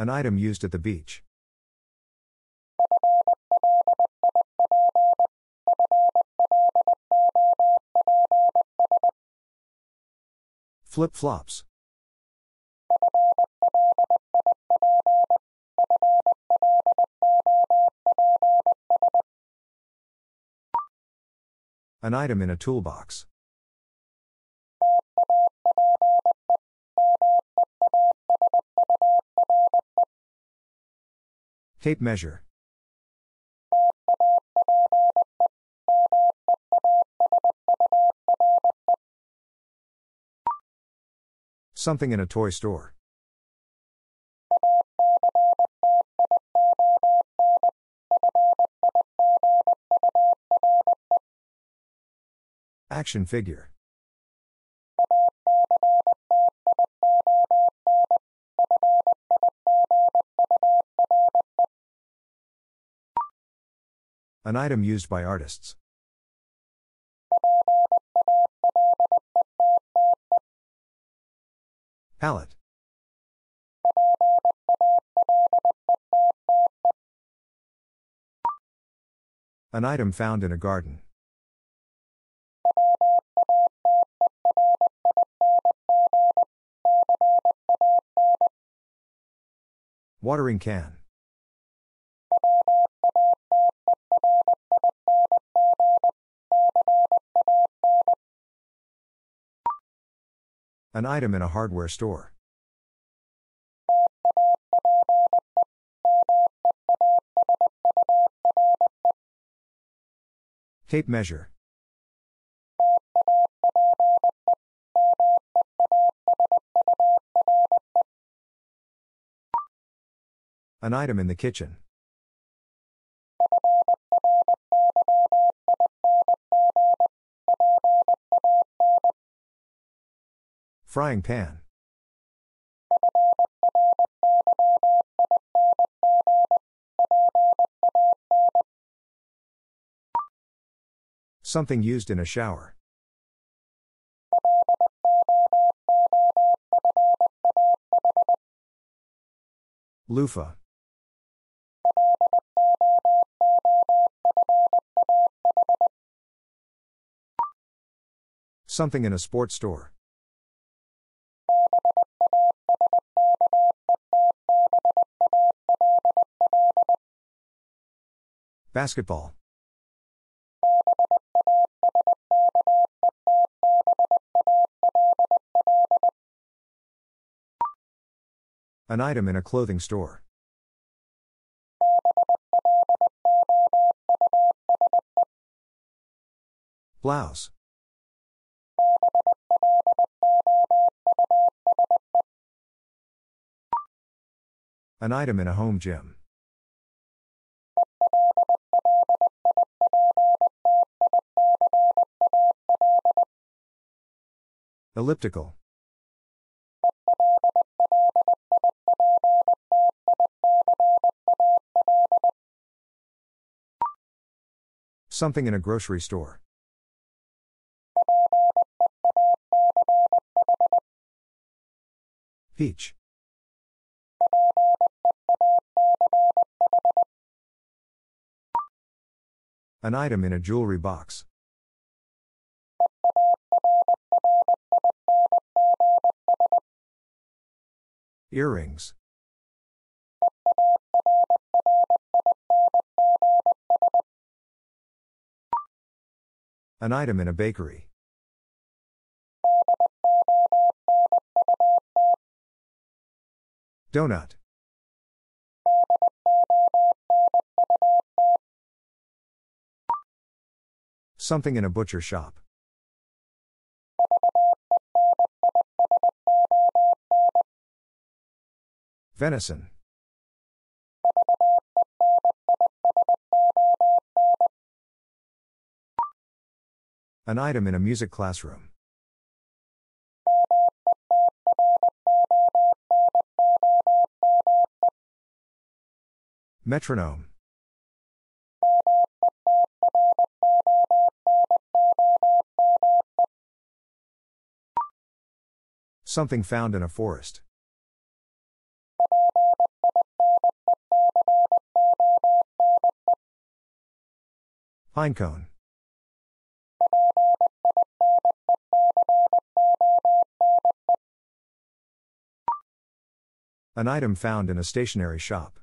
An item used at the beach. Flip flops. An item in a toolbox. Tape measure. Something in a toy store. Action figure. An item used by artists. Palette. An item found in a garden. Watering can. An item in a hardware store. Tape measure. An item in the kitchen. Frying pan. Something used in a shower. Loofah. Something in a sports store. Basketball. An item in a clothing store. Blouse. An item in a home gym. Elliptical. Something in a grocery store. Peach. An item in a jewelry box. Earrings. An item in a bakery. Donut. Something in a butcher shop. Venison. An item in a music classroom. Metronome. Something found in a forest. Pinecone. An item found in a stationery shop.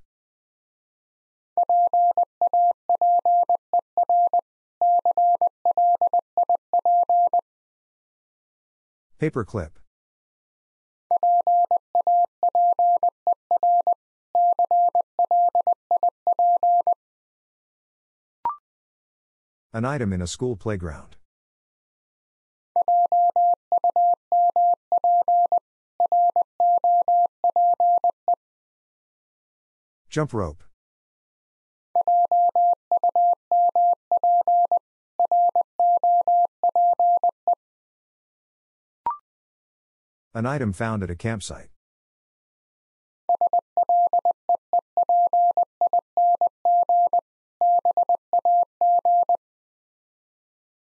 Paperclip. An item in a school playground. Jump rope. An item found at a campsite.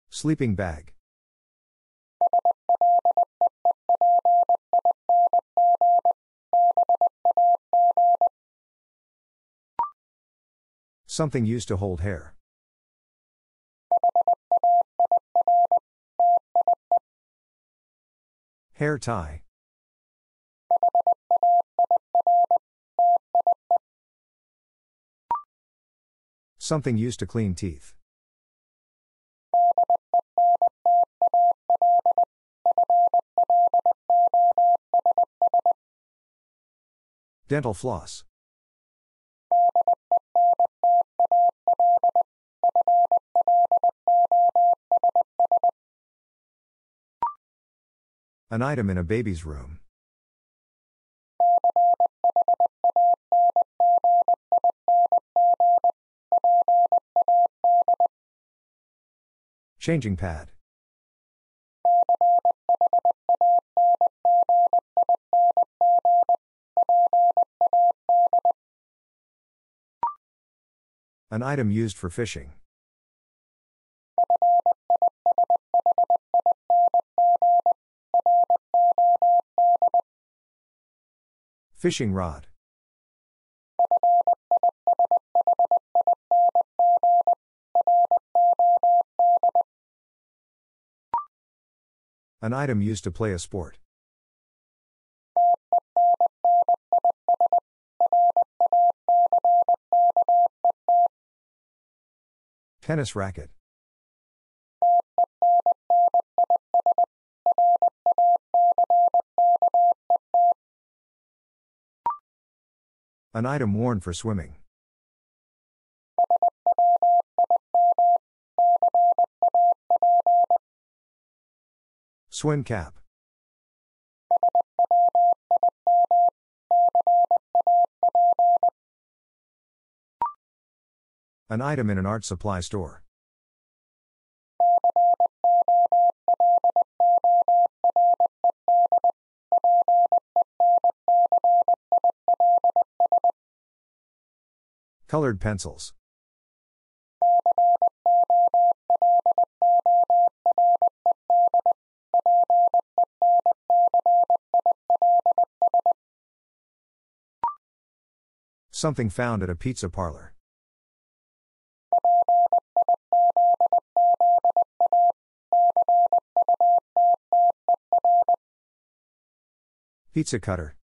Sleeping bag. Something used to hold hair. Hair tie. Something used to clean teeth. Dental floss. An item in a baby's room. Changing pad. An item used for fishing. Fishing rod. An item used to play a sport. Tennis racket. An item worn for swimming. Swim cap. An item in an art supply store. Colored pencils. Something found at a pizza parlor. Pizza cutter.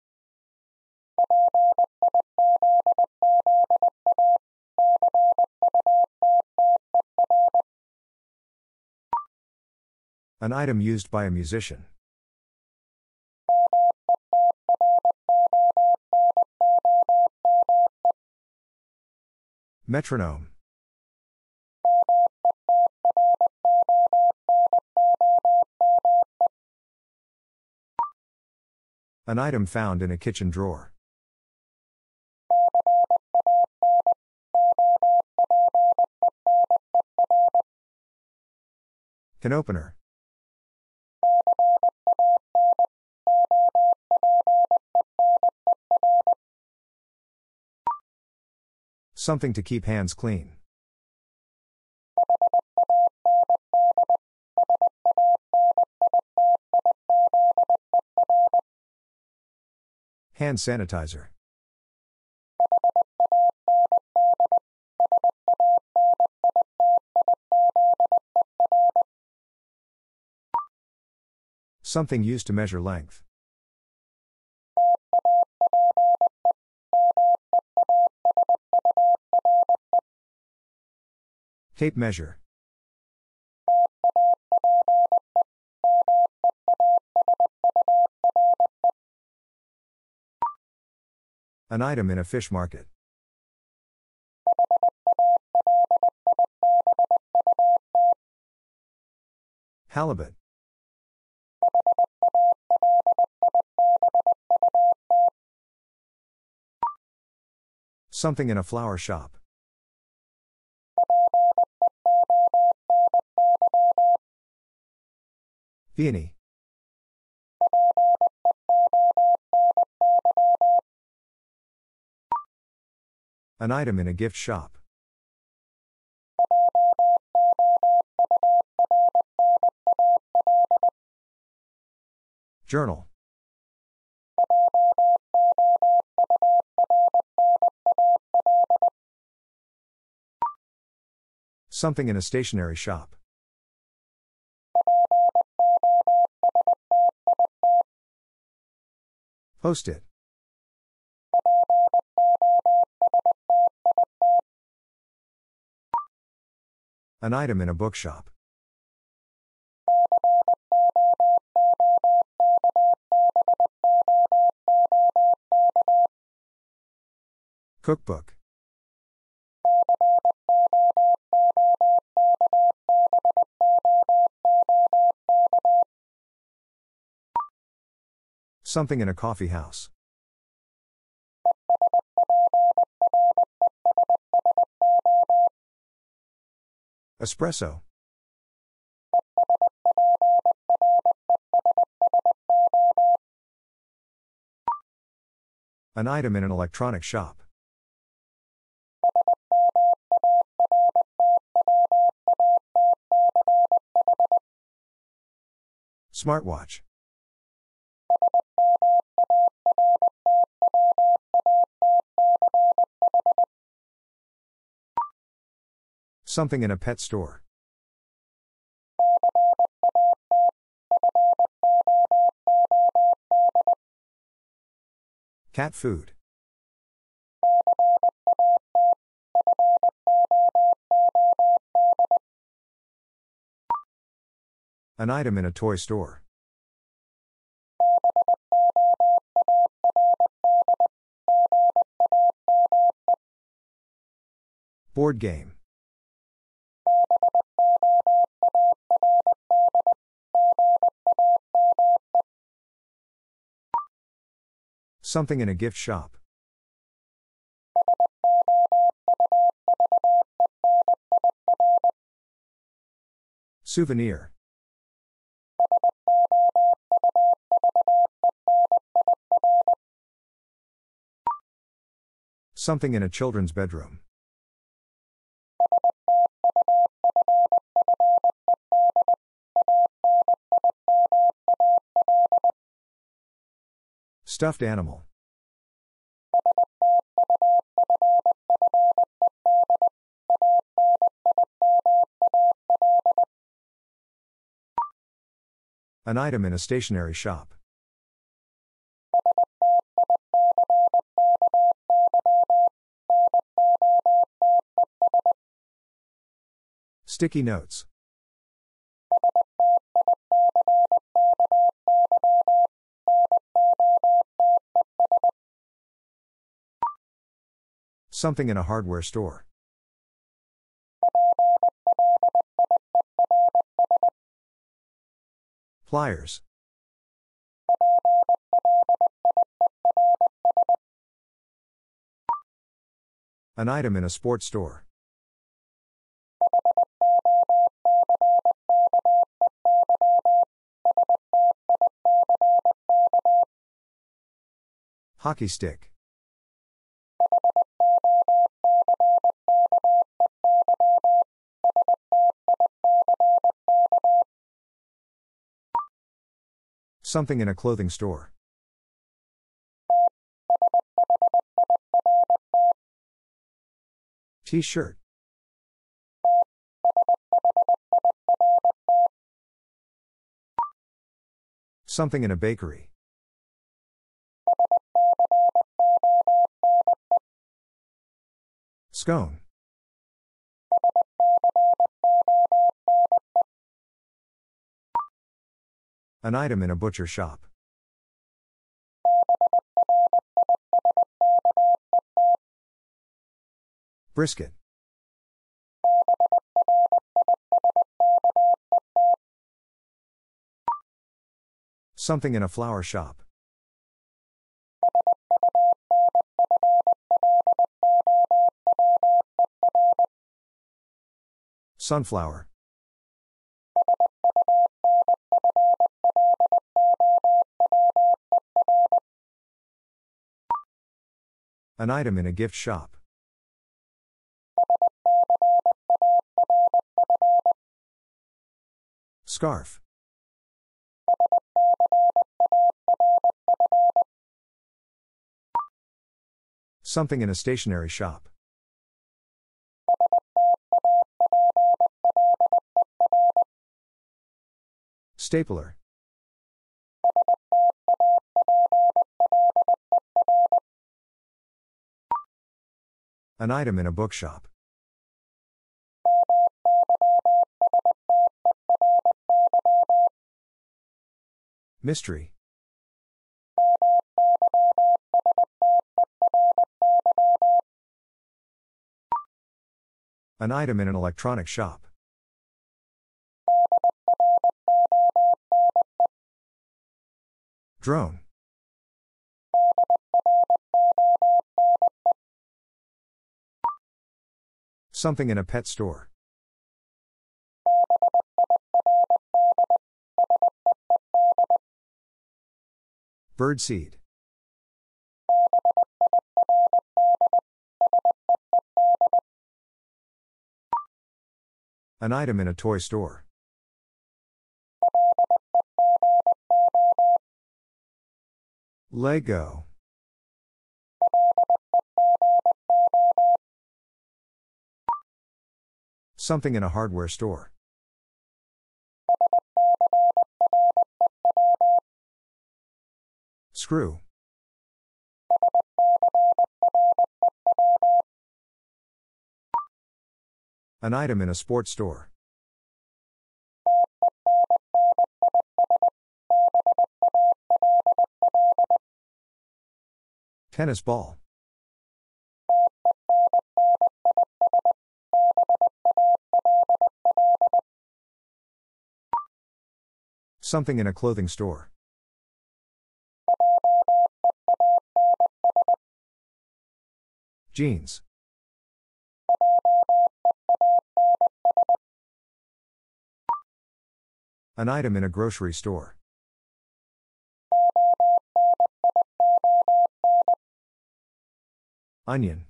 An item used by a musician. Metronome. An item found in a kitchen drawer. Can opener. Something to keep hands clean. Hand sanitizer. Something used to measure length. Tape measure. An item in a fish market. Halibut. Something in a flower shop. Peony. An item in a gift shop. Journal. Something in a stationery shop. Post it. An item in a bookshop. Cookbook. Something in a coffee house. Espresso. An item in an electronic shop. Smartwatch. Something in a pet store. Cat food. An item in a toy store. Board game. Something in a gift shop. Souvenir. Something in a children's bedroom. Stuffed animal. An item in a stationery shop. Sticky notes. Something in a hardware store. Pliers. An item in a sports store. Hockey stick. Something in a clothing store. T shirt. Something in a bakery. Scone. An item in a butcher shop. Brisket. Something in a flower shop. Sunflower. An item in a gift shop. Scarf. Something in a stationery shop. Stapler. An item in a bookshop. Mystery. An item in an electronic shop. Drone. Something in a pet store. Bird seed. An item in a toy store. Lego. Something in a hardware store. Screw. An item in a sports store. Tennis ball. Something in a clothing store. Jeans. An item in a grocery store. Onion.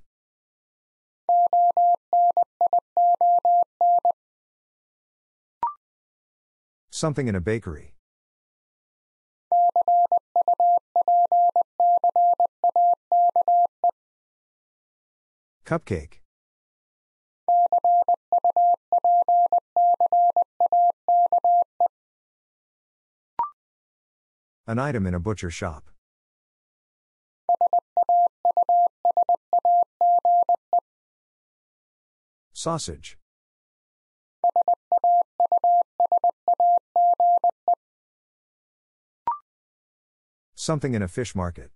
Something in a bakery. Cupcake. An item in a butcher shop. Sausage. Something in a fish market.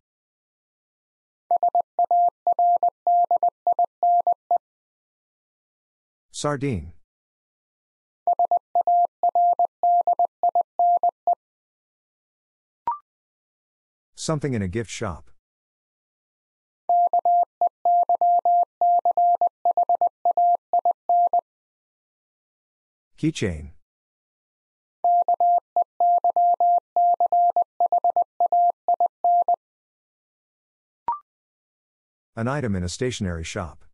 Sardine. Something in a gift shop. Keychain. An item in a stationery shop.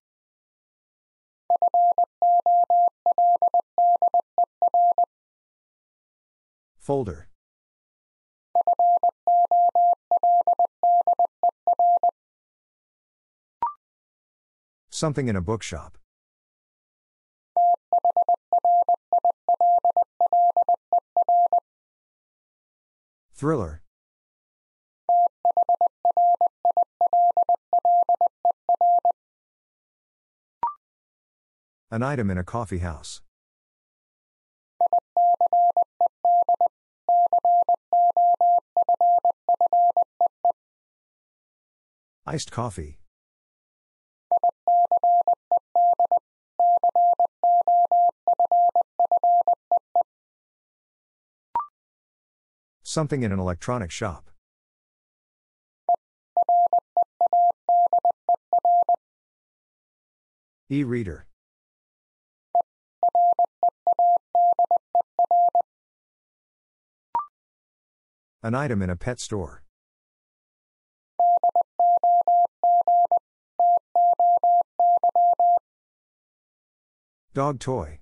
Folder. Something in a bookshop. Thriller. An item in a coffee house. Iced coffee. Something in an electronic shop. E reader. An item in a pet store. Dog toy.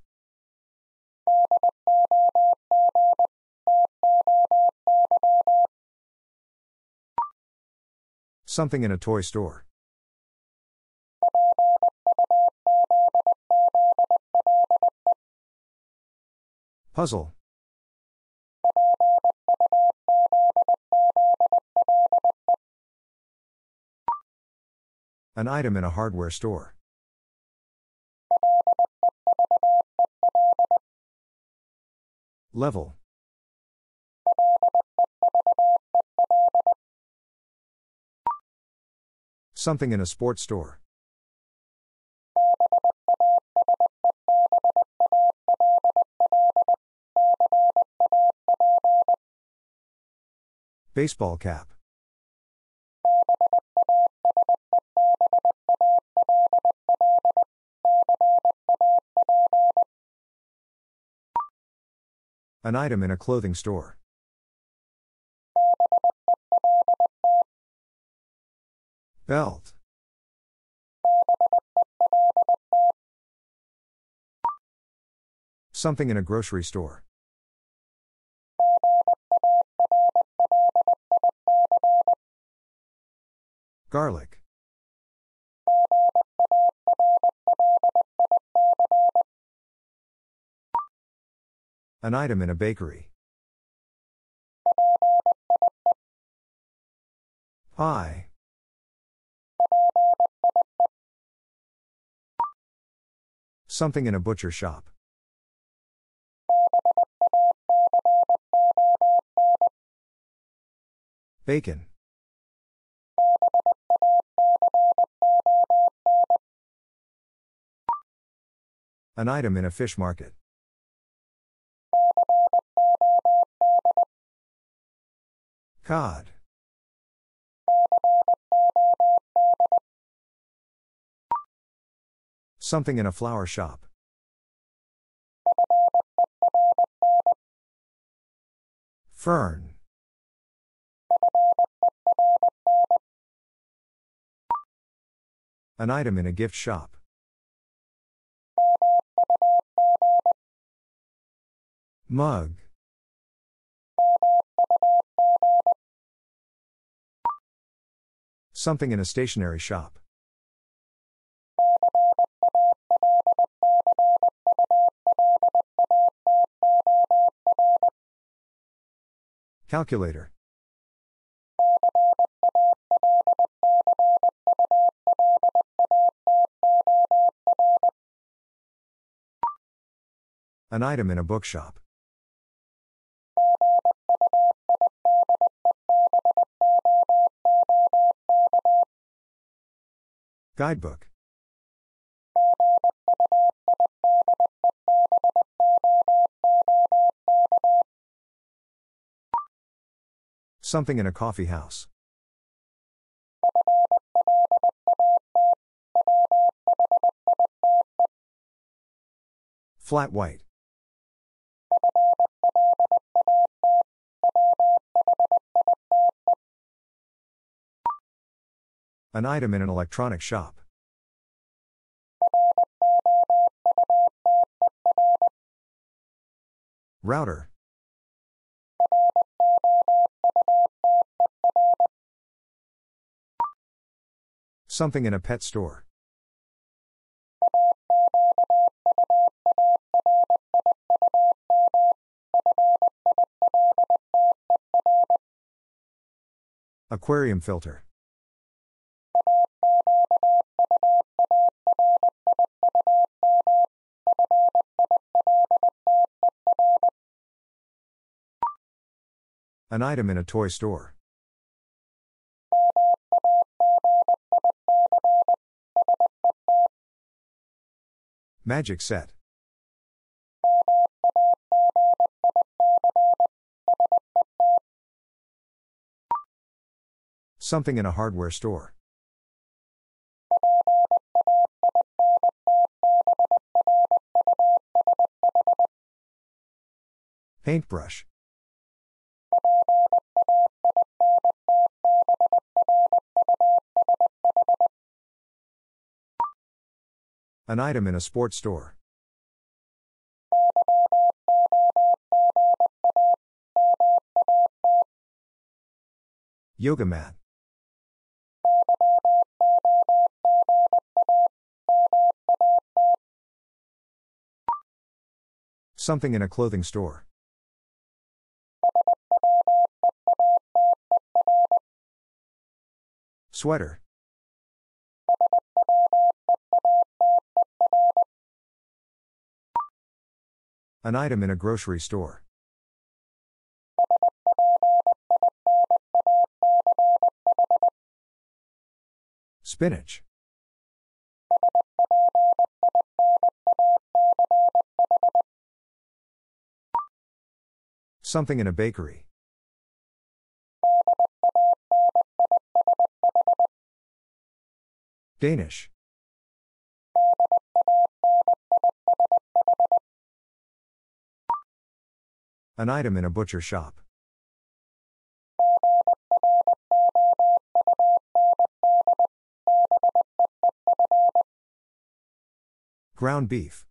Something in a toy store. Puzzle. An item in a hardware store. Level. Something in a sports store. Baseball cap. An item in a clothing store. Belt. Something in a grocery store. Garlic. An item in a bakery. Pie. Something in a butcher shop. Bacon. An item in a fish market. Cod. Something in a flower shop. Fern. An item in a gift shop. Mug. Something in a stationery shop. Calculator. An item in a bookshop. Guidebook. Something in a coffee house. Flat white. An item in an electronic shop. Router. Something in a pet store. Aquarium filter. An item in a toy store. Magic set. Something in a hardware store. Paintbrush. An item in a sports store. Yoga mat. Something in a clothing store. Sweater. An item in a grocery store. Spinach. Something in a bakery. Danish. An item in a butcher shop. Ground beef.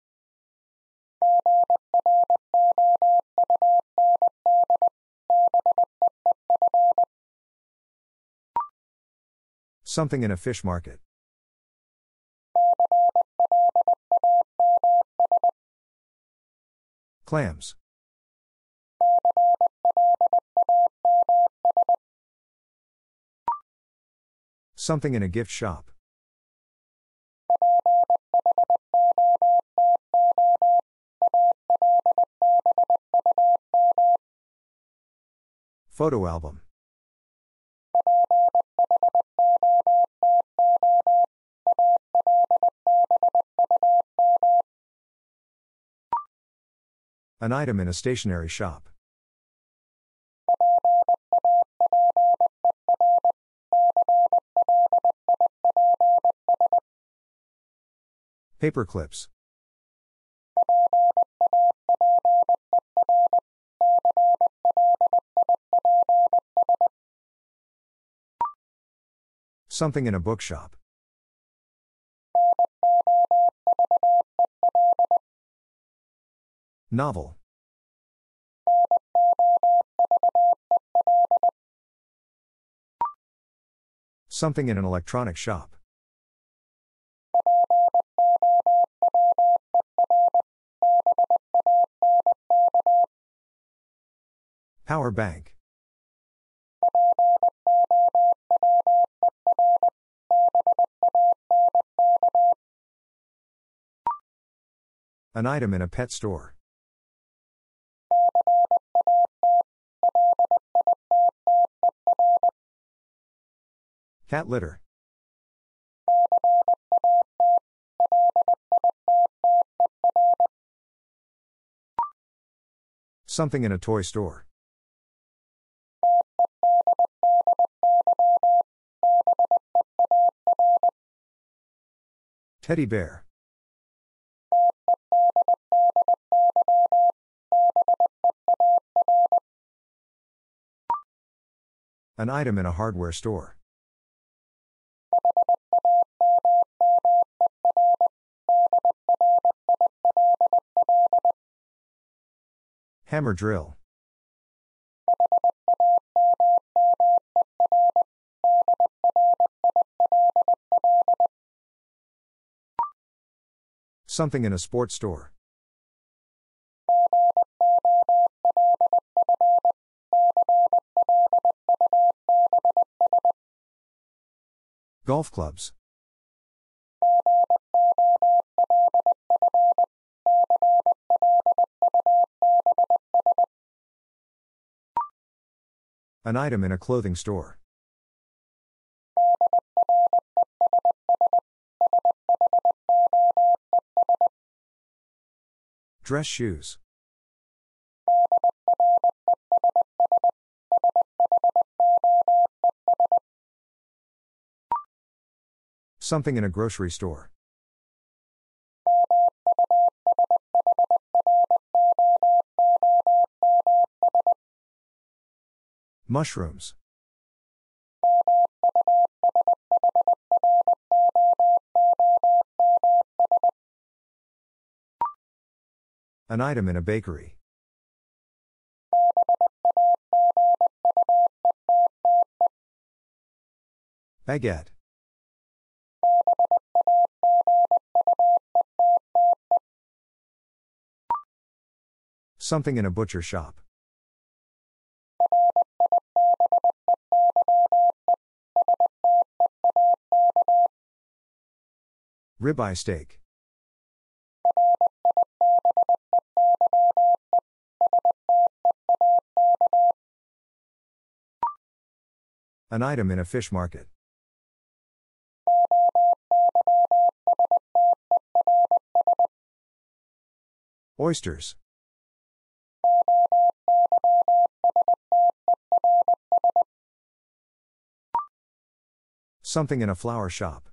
Something in a fish market. Clams. Something in a gift shop. Photo album. An item in a stationery shop. Paper clips. Something in a bookshop. Novel. Something in an electronic shop. Power bank. An item in a pet store. Cat litter. Something in a toy store. Teddy bear. An item in a hardware store. Hammer drill. Something in a sports store. Golf clubs. An item in a clothing store. Dress shoes. Something in a grocery store. Mushrooms. An item in a bakery. Baguette. Something in a butcher shop. Ribeye steak. An item in a fish market. Oysters. Something in a flower shop.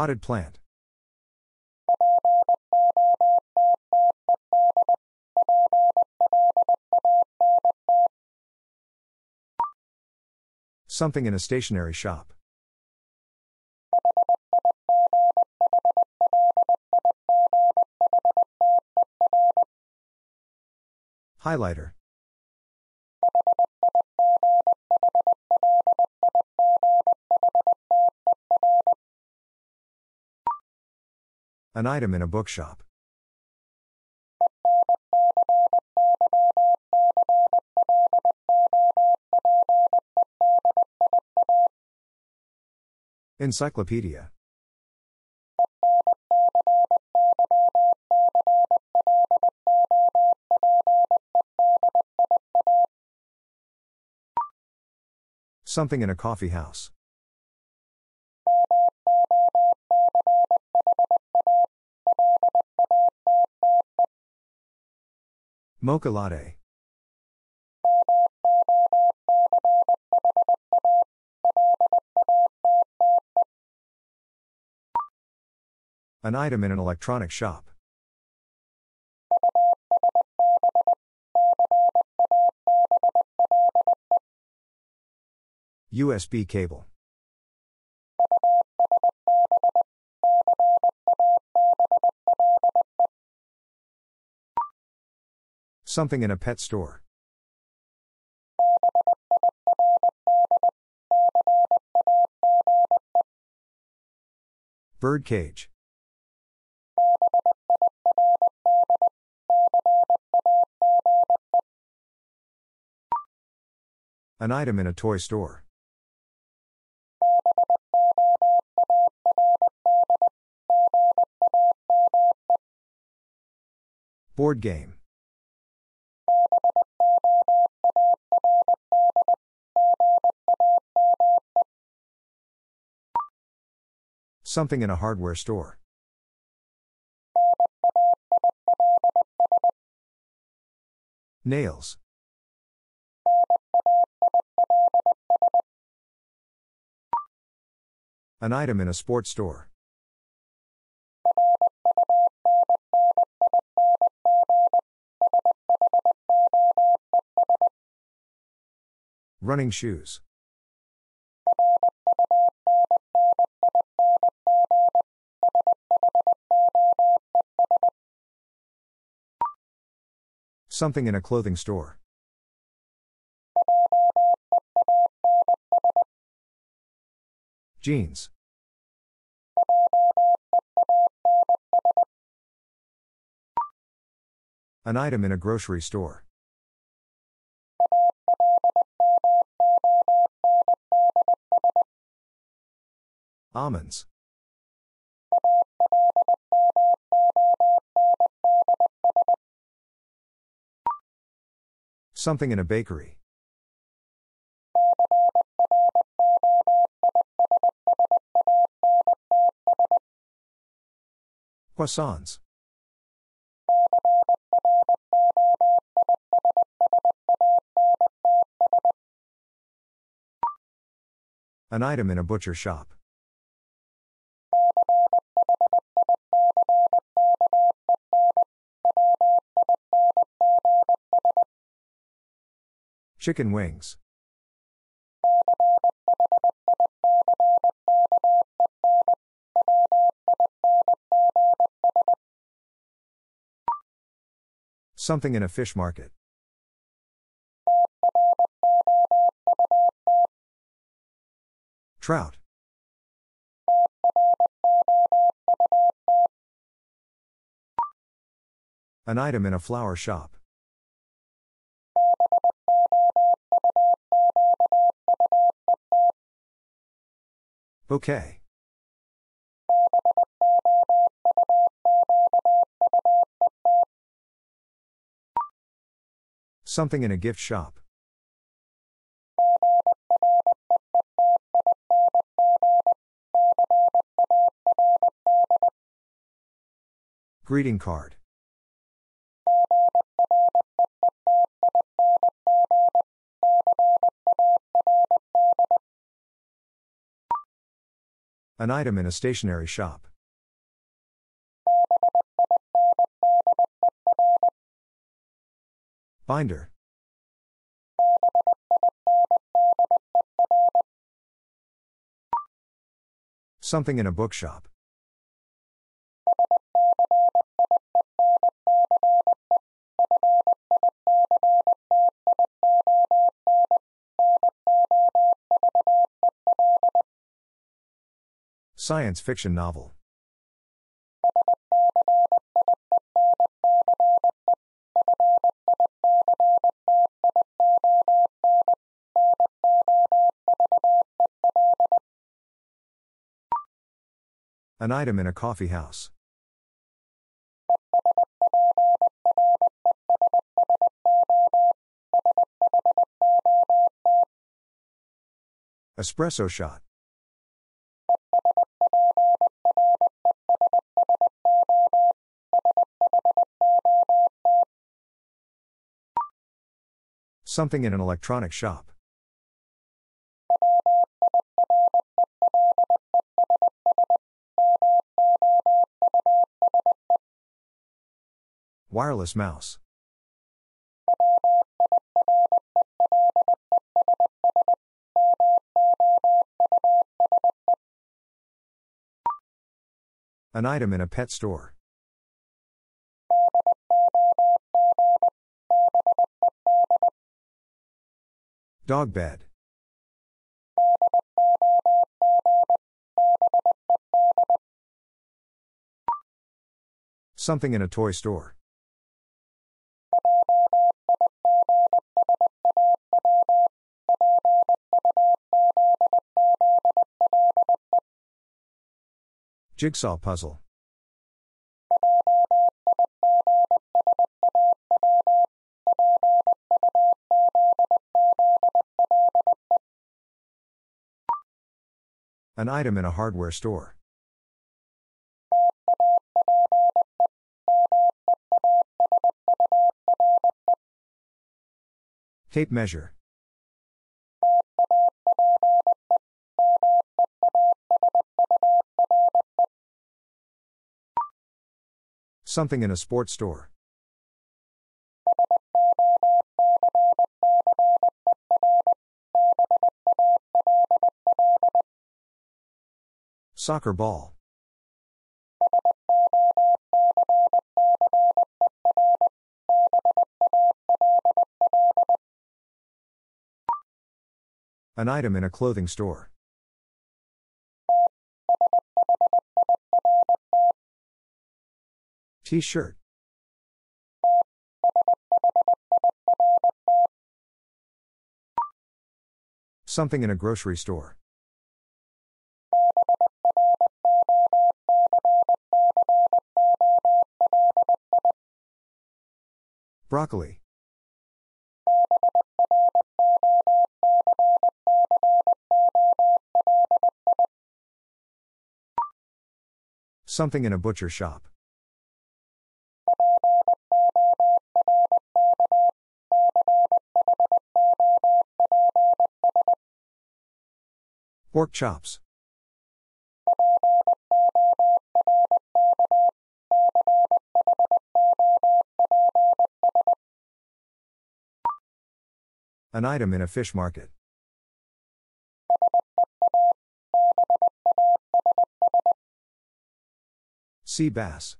Potted plant. Something in a stationery shop. Highlighter. An item in a bookshop. Encyclopedia. Something in a coffee house. Mocha latte. An item in an electronic shop. USB cable. Something in a pet store. Bird cage. An item in a toy store. Board game. Something in a hardware store. Nails. An item in a sports store. Running shoes. Something in a clothing store. Jeans. An item in a grocery store. Almonds. Something in a bakery. Croissants. An item in a butcher shop. Chicken wings. Something in a fish market. Trout. An item in a flower shop. Bouquet. Something in a gift shop. Greeting card. An item in a stationery shop. Binder. Something in a bookshop. Science fiction novel. An item in a coffee house. Espresso shot. Something in an electronic shop. Wireless mouse. An item in a pet store. Dog bed. Something in a toy store. Jigsaw puzzle. An item in a hardware store. Tape measure. Something in a sports store. Soccer ball. An item in a clothing store. T shirt. Something in a grocery store. Broccoli. Something in a butcher shop. Pork chops. An item in a fish market. Sea bass.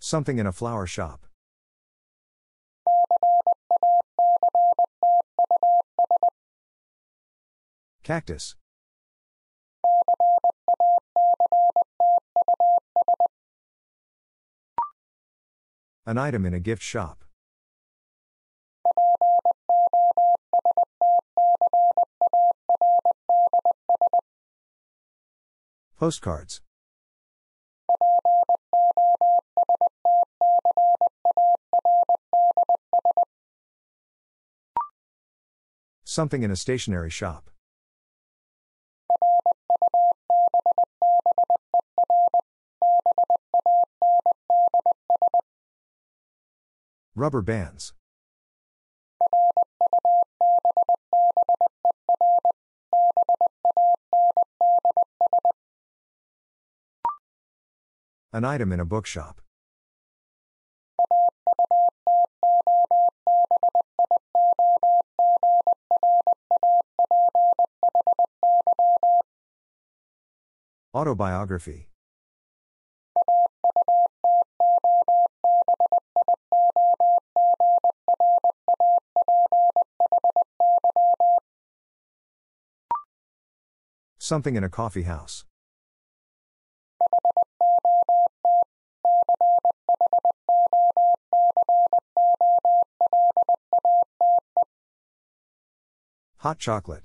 Something in a flower shop. Cactus. An item in a gift shop. Postcards. Something in a stationery shop. Rubber bands. An item in a bookshop. Autobiography. Something in a coffee house. Hot chocolate.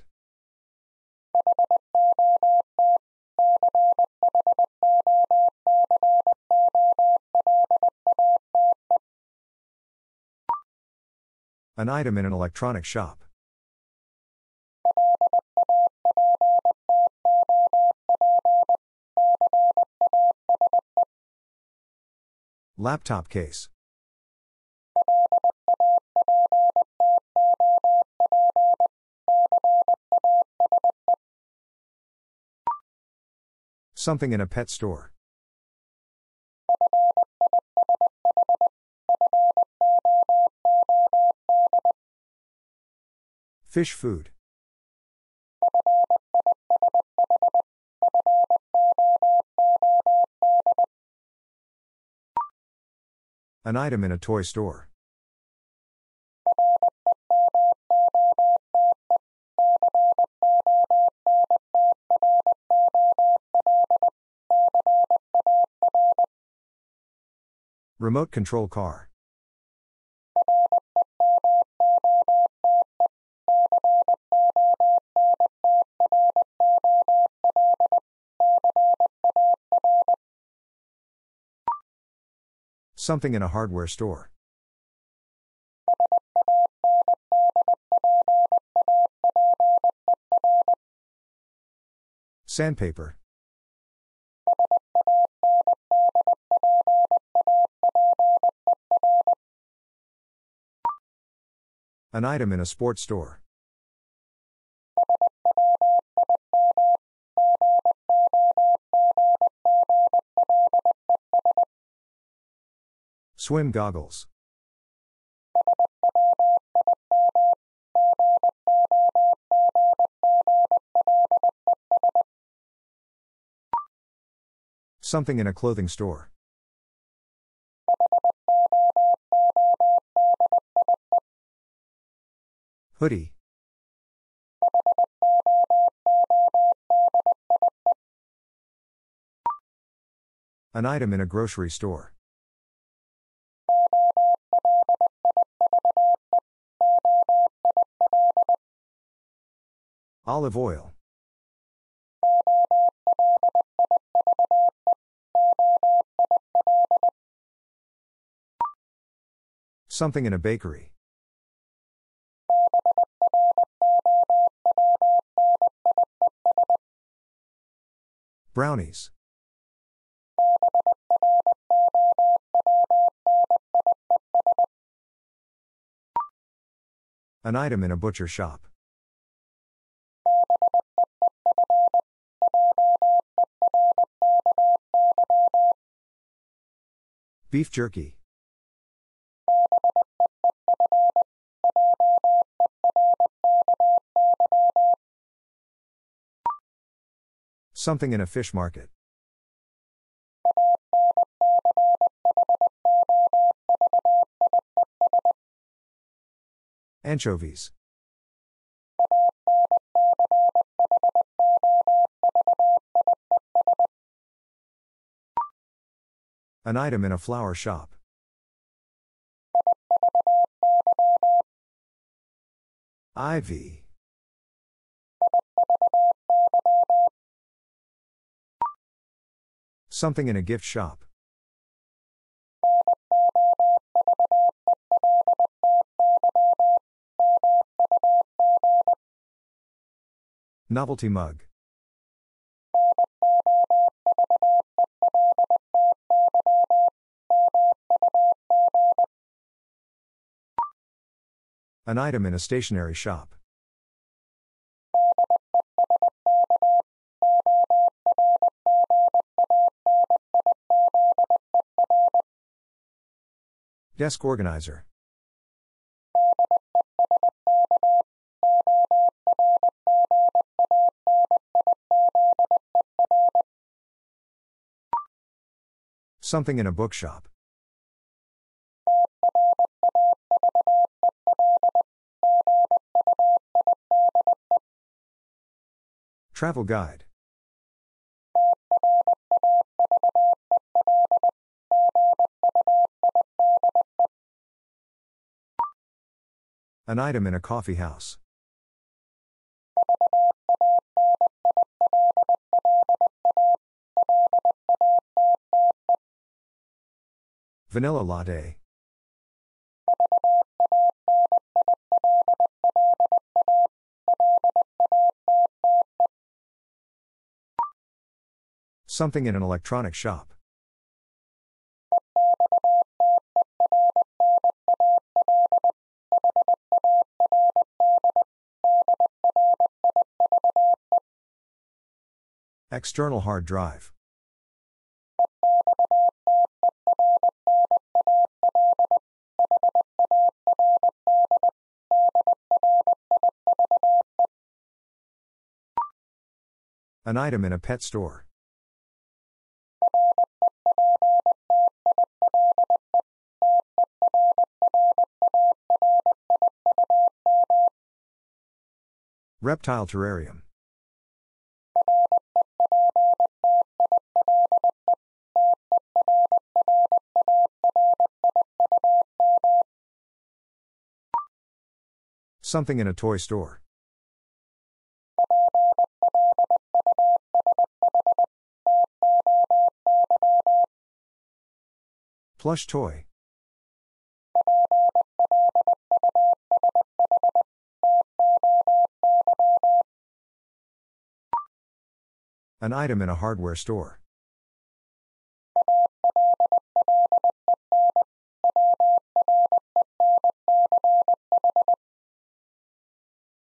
An item in an electronic shop. Laptop case. Something in a pet store. Fish food. An item in a toy store. Remote control car. Something in a hardware store. Sandpaper. An item in a sports store. Swim goggles. Something in a clothing store. Hoodie. An item in a grocery store. Olive oil. Something in a bakery. Brownies. An item in a butcher shop. Beef jerky. Something in a fish market. Anchovies. An item in a flower shop. Ivy. Something in a gift shop. Novelty mug. An item in a stationery shop. Desk organizer. Something in a bookshop. Travel guide. An item in a coffee house. Vanilla latte. Something in an electronic shop. External hard drive. An item in a pet store. Reptile terrarium. Something in a toy store. Plush toy. An item in a hardware store.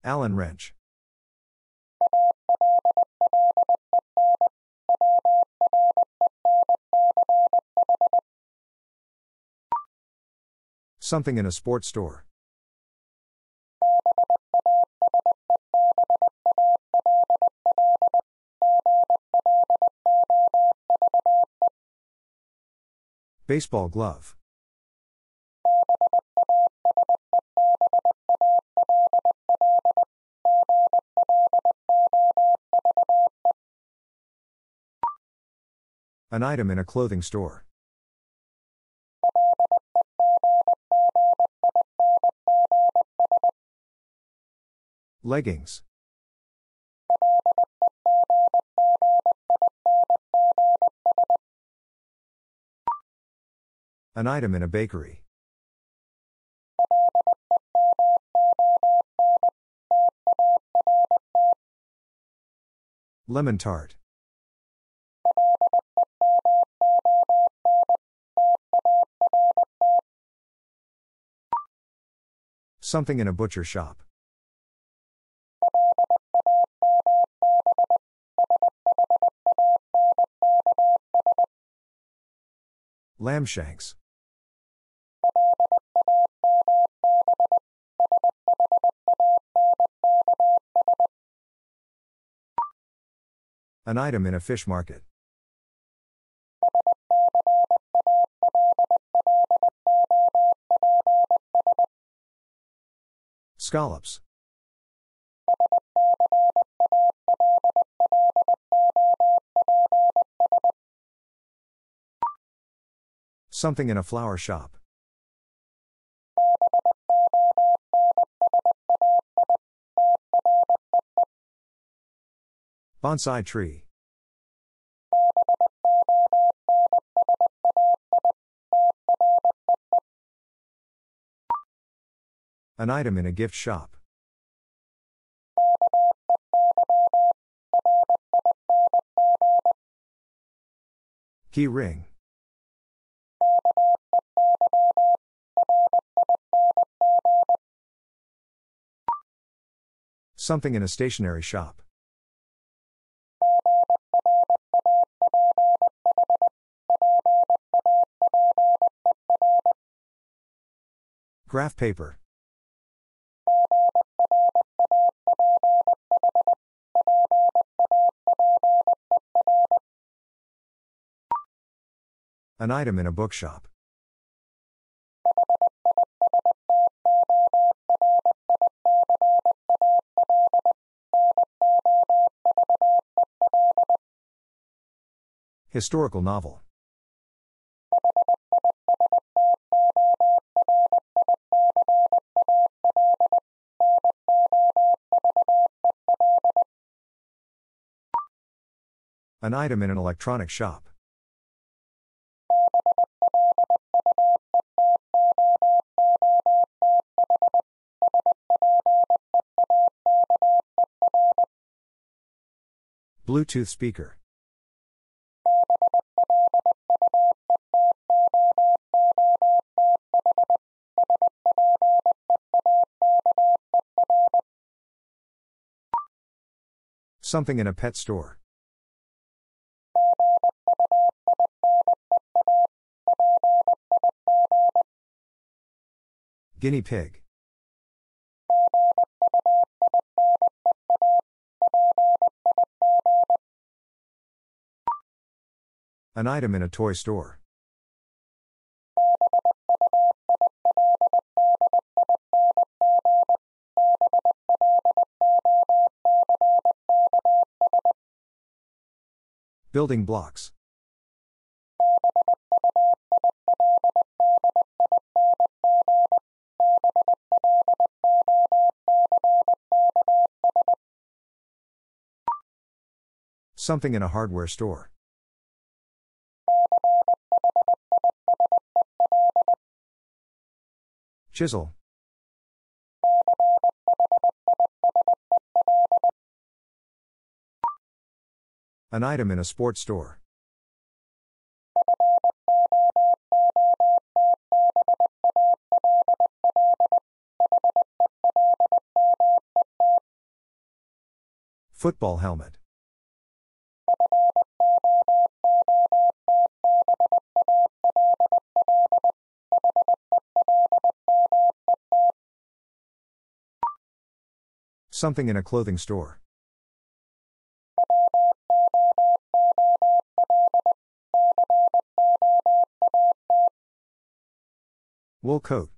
Allen wrench. Something in a sports store. Baseball glove. An item in a clothing store. Leggings. An item in a bakery. Lemon tart. Something in a butcher shop. Lamb shanks. An item in a fish market. Scallops. Something in a flower shop. Bonsai tree. An item in a gift shop. Key ring. Something in a stationery shop. Graph paper. An item in a bookshop. Historical novel. An item in an electronic shop. Bluetooth speaker. Something in a pet store. Guinea pig. An item in a toy store. Building blocks. Something in a hardware store. Chisel. An item in a sports store. Football helmet. Something in a clothing store. Wool coat.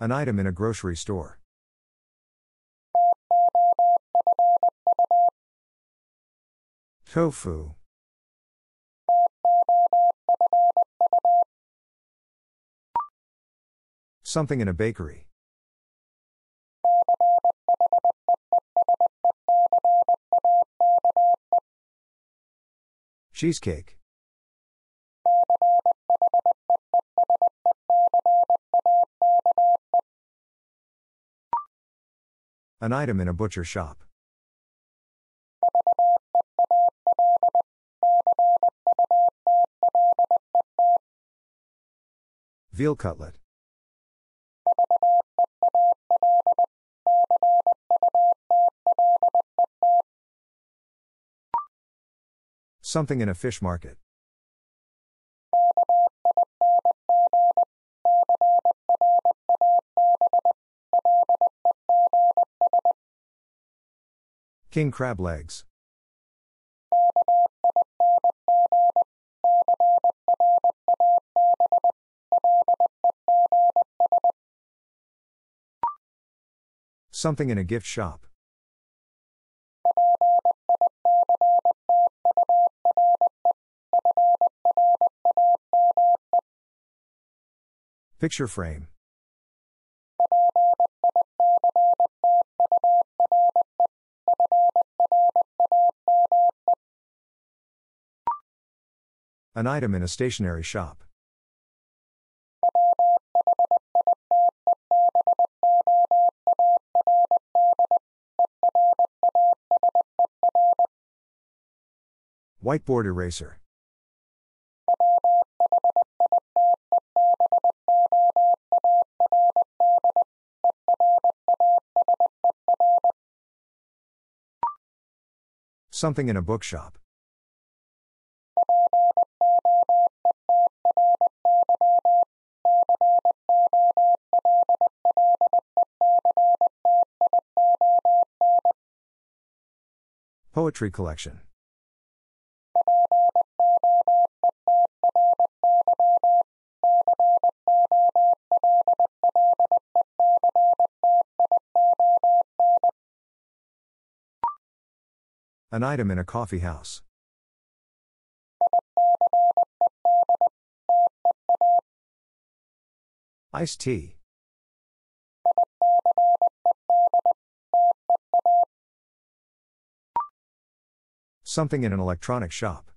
An item in a grocery store. Tofu. Something in a bakery. Cheesecake. An item in a butcher shop. Veal cutlet. Something in a fish market. King crab legs. Something in a gift shop. Picture frame. An item in a stationery shop. Whiteboard eraser. Something in a bookshop. Poetry collection. An item in a coffee house. Iced tea. Something in an electronic shop.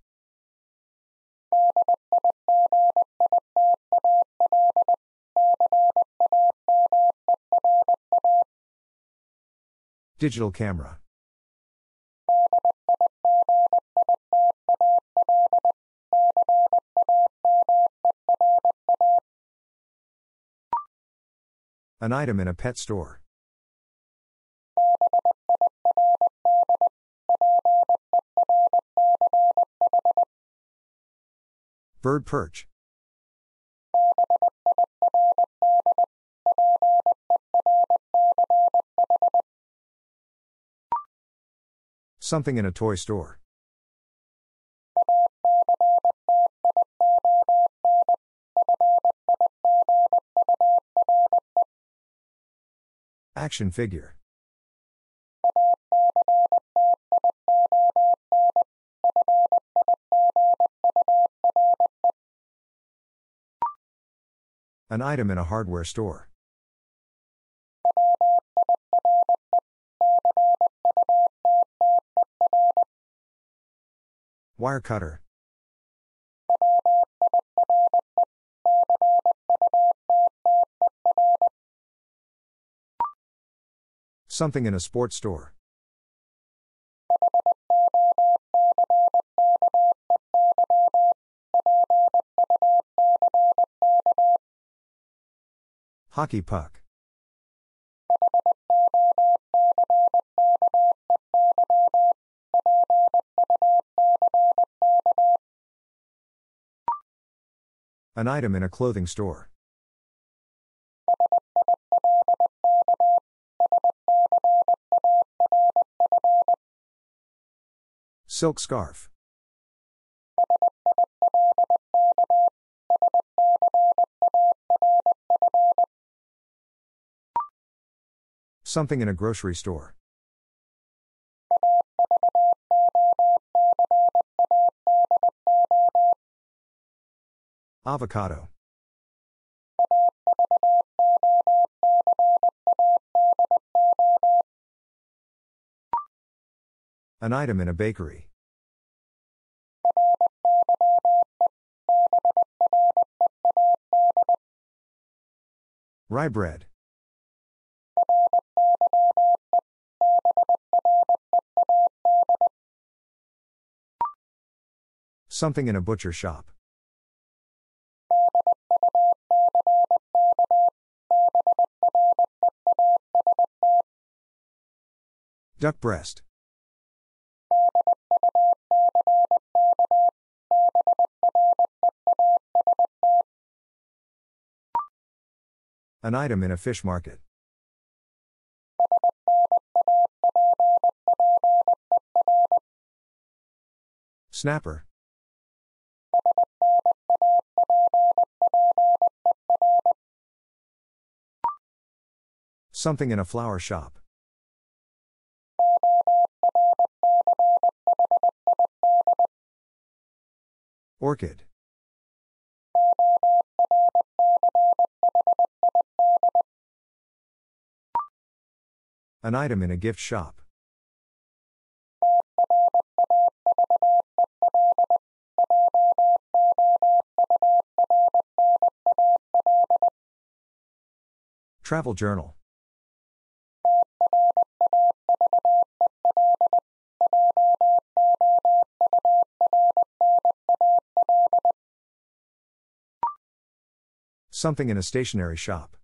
Digital camera. An item in a pet store. Bird perch. Something in a toy store. Action figure. An item in a hardware store. Wire cutter. Something in a sports store. Hockey puck. An item in a clothing store. Silk scarf. Something in a grocery store. Avocado. An item in a bakery. Rye bread. Something in a butcher shop. Duck breast. An item in a fish market. Snapper. Something in a flower shop. Orchid. An item in a gift shop. Travel journal. Something in a stationery shop.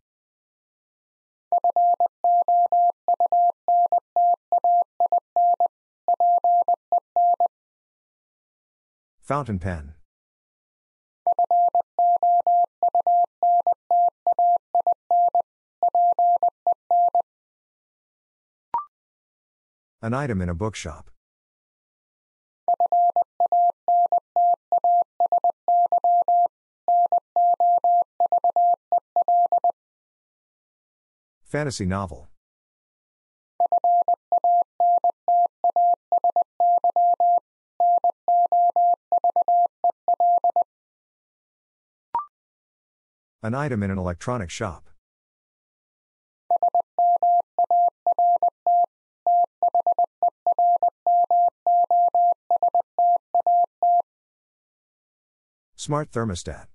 Fountain pen. An item in a bookshop. Fantasy novel. An item in an electronic shop. Smart thermostat.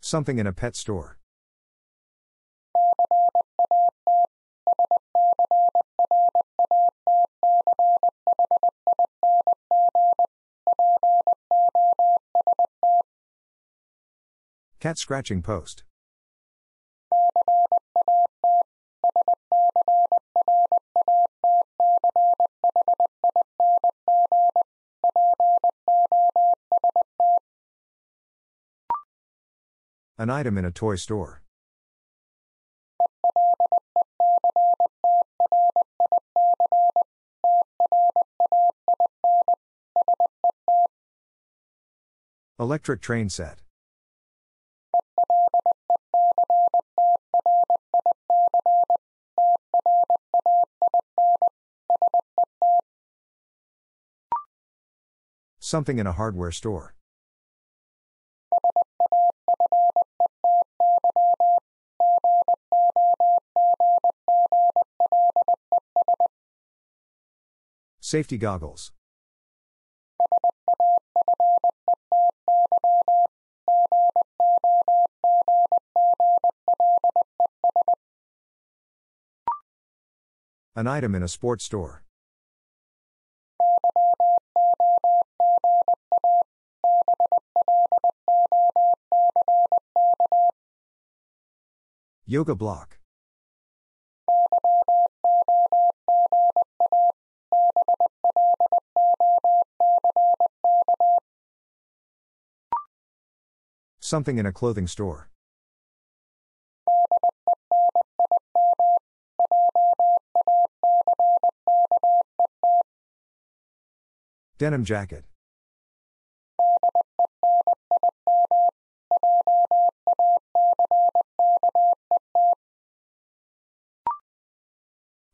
Something in a pet store. Cat scratching post. An item in a toy store. Electric train set. Something in a hardware store. Safety goggles. An item in a sports store. Yoga block. Something in a clothing store. Denim jacket.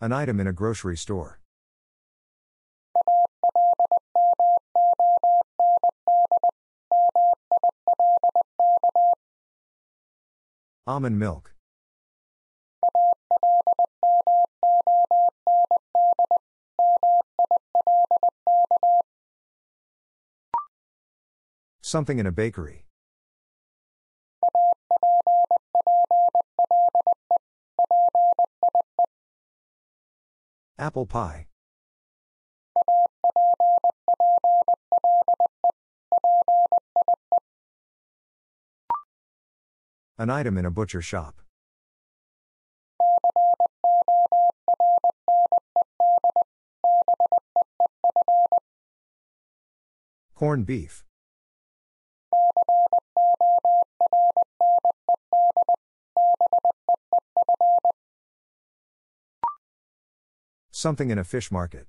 An item in a grocery store. Almond milk. Something in a bakery. Apple pie. An item in a butcher shop. Corned beef. Something in a fish market.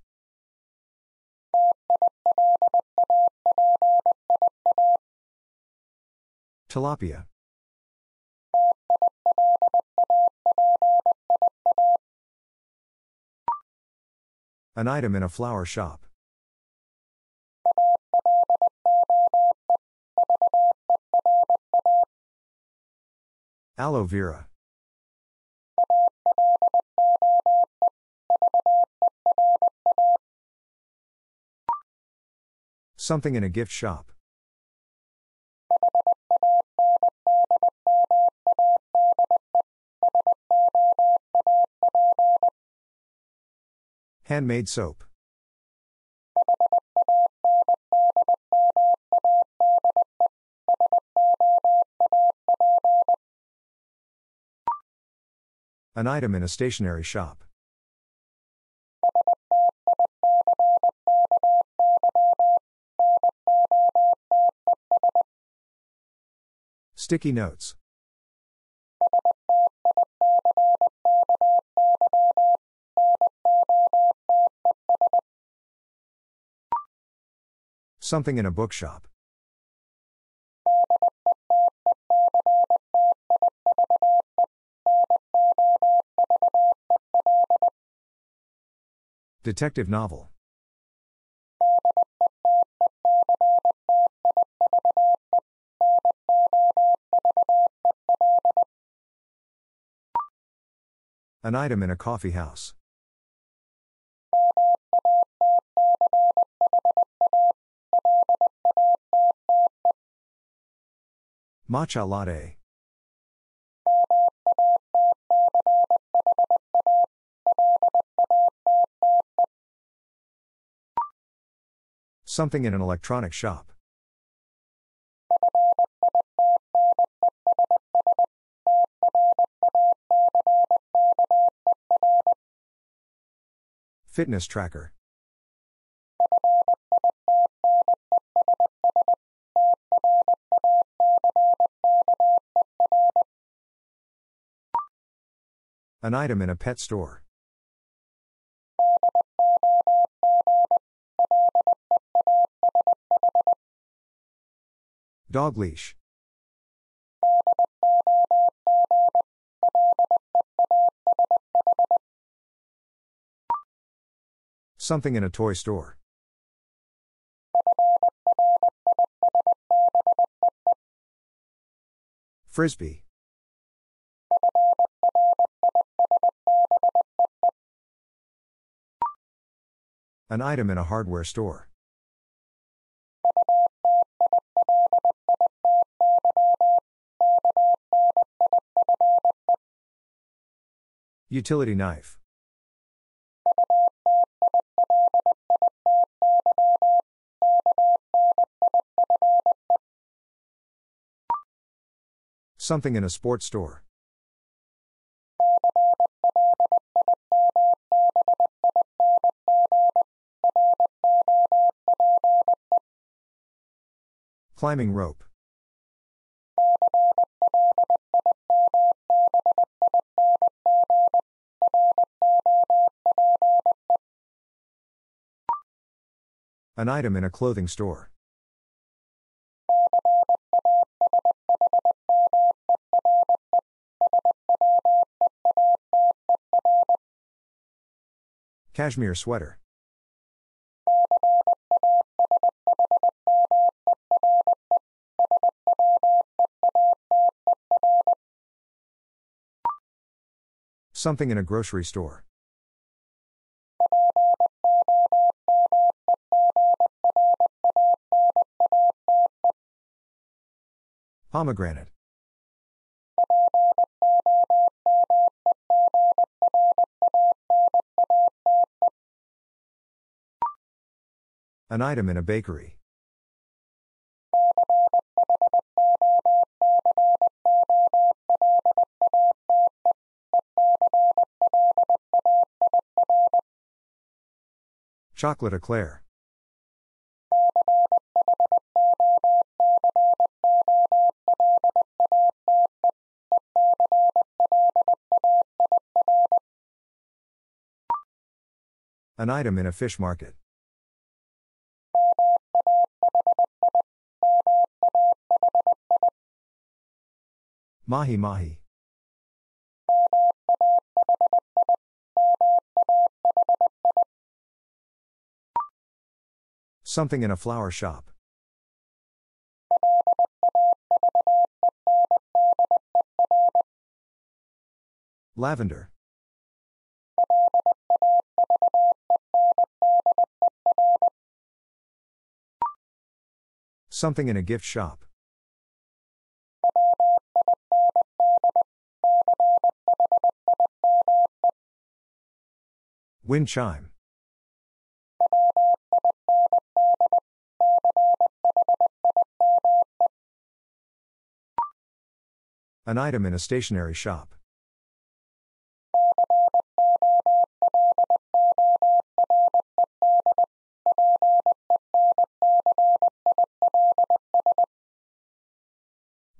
Tilapia. An item in a flower shop. Aloe vera. Something in a gift shop. Handmade soap. An item in a stationery shop. Sticky notes. Something in a bookshop. Detective novel. An item in a coffee house. Matcha latte. Something in an electronic shop. Fitness tracker. An item in a pet store. Dog leash. Something in a toy store. Frisbee. An item in a hardware store. Utility knife. Something in a sports store. Climbing rope. An item in a clothing store. Cashmere sweater. Something in a grocery store. Pomegranate. An item in a bakery. Chocolate eclair. An item in a fish market. Mahi mahi. Something in a flower shop. Lavender. Something in a gift shop. Wind chime. An item in a stationery shop.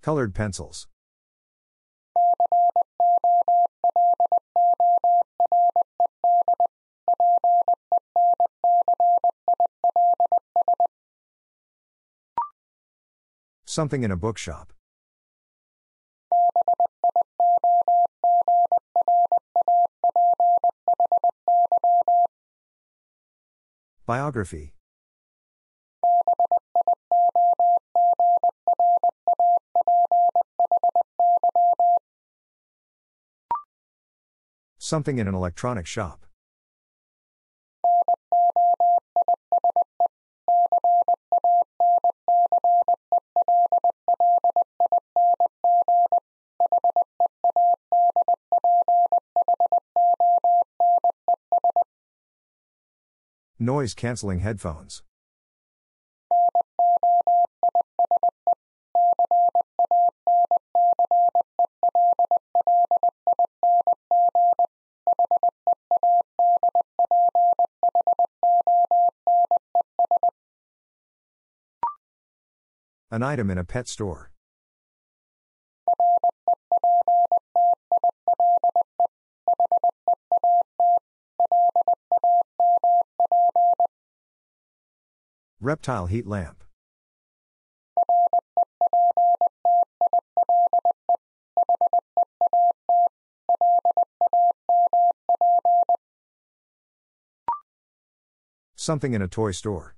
Colored pencils. Something in a bookshop. Biography. Something in an electronic shop. Noise canceling headphones. An item in a pet store. Reptile heat lamp. Something in a toy store.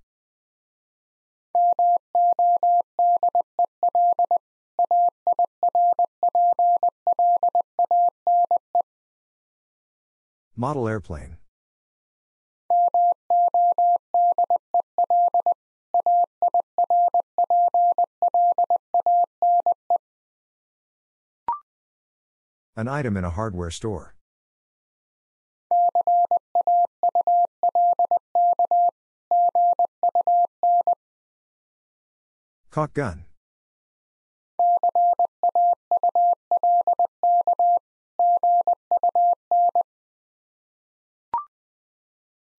Model airplane. An item in a hardware store. Caulk gun.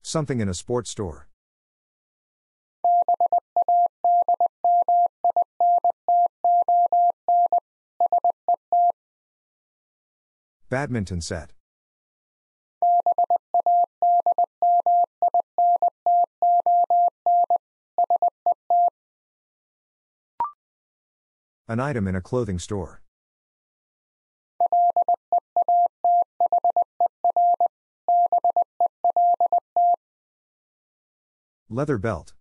Something in a sports store. Badminton set. An item in a clothing store. Leather belt.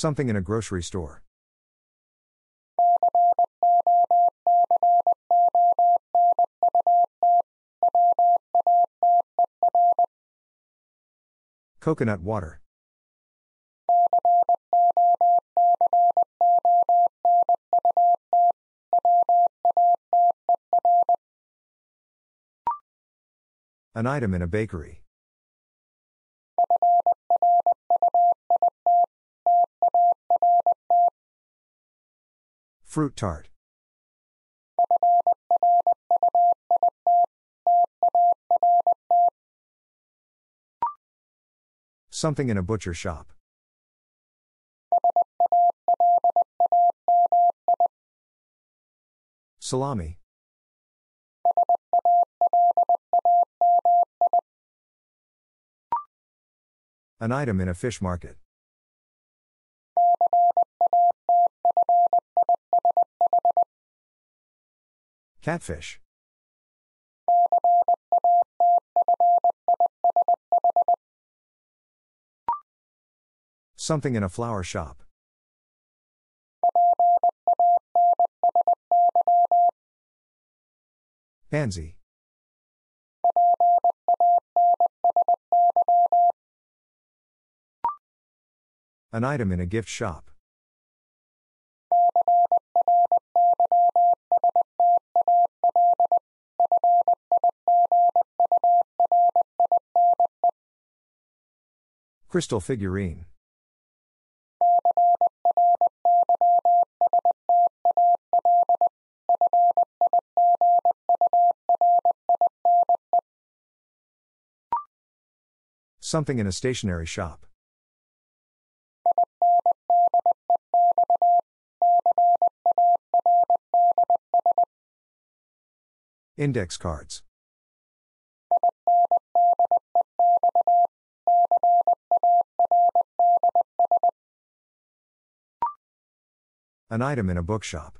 Something in a grocery store. Coconut water. An item in a bakery. Fruit tart. Something in a butcher shop. Salami. An item in a fish market. Catfish. Something in a flower shop. Pansy. An item in a gift shop. Crystal figurine. Something in a stationery shop. Index cards. An item in a bookshop.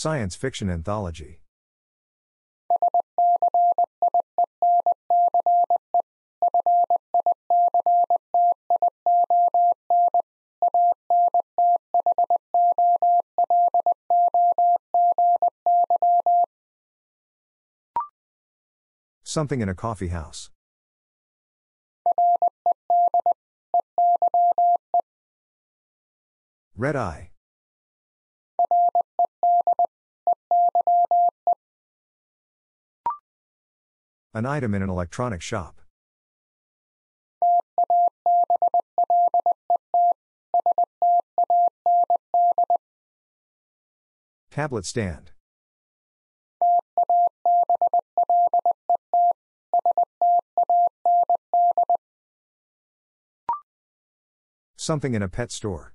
Science fiction anthology. Something in a coffee house. Red eye. An item in an electronic shop. Tablet stand. Something in a pet store.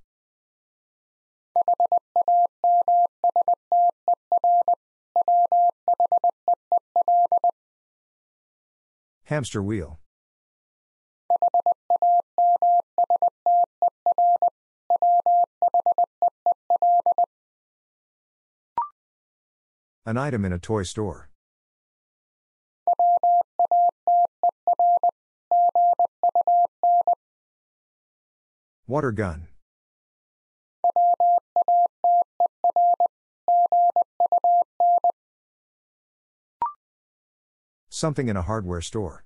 Hamster wheel. An item in a toy store. Water gun. Something in a hardware store.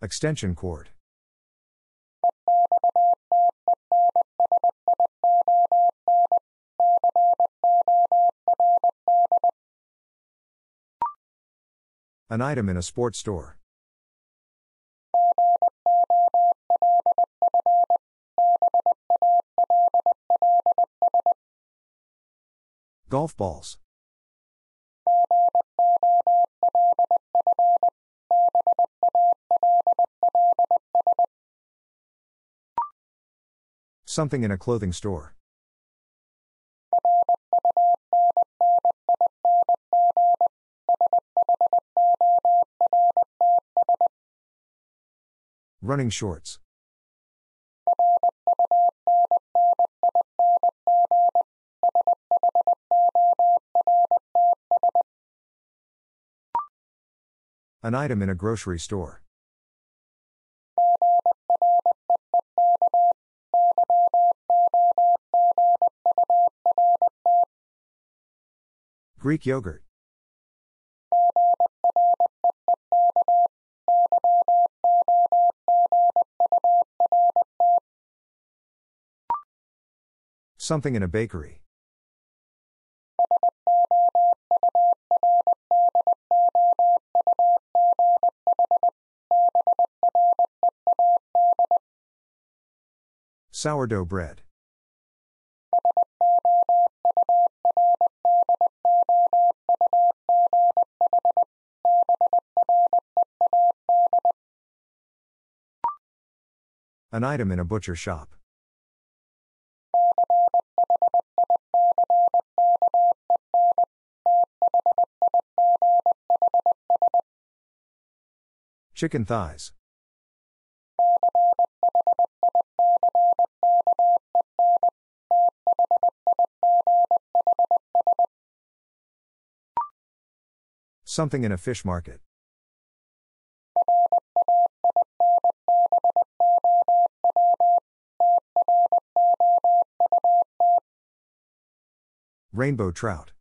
Extension cord. An item in a sports store. Golf balls. Something in a clothing store. Running shorts. An item in a grocery store. Greek yogurt. Something in a bakery. Sourdough bread. An item in a butcher shop. Chicken thighs. Something in a fish market. Rainbow trout.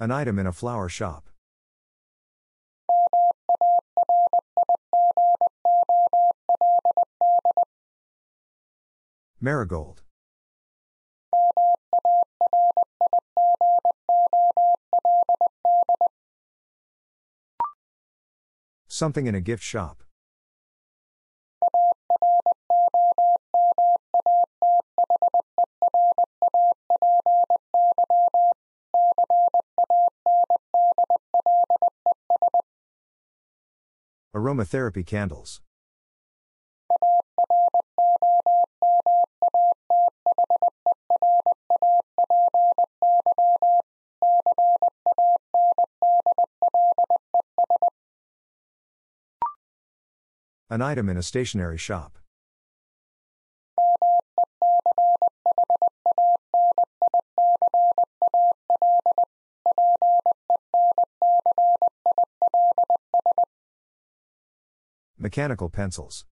An item in a flower shop. Marigold. Something in a gift shop. Aromatherapy candles. An item in a stationery shop. Mechanical pencils.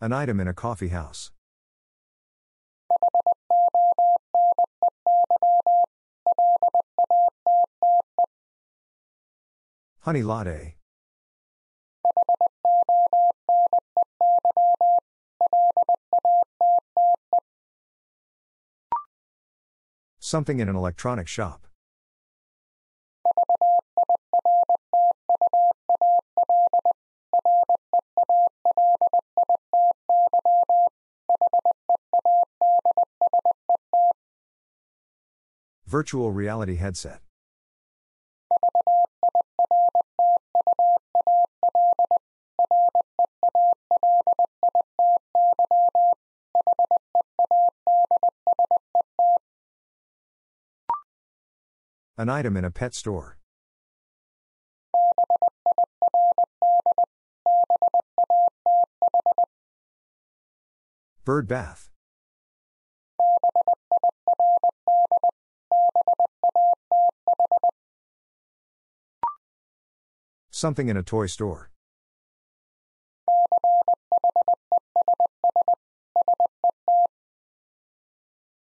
An item in a coffee house. Honey latte. Something in an electronic shop. Virtual reality headset. An item in a pet store. Bird bath. Something in a toy store.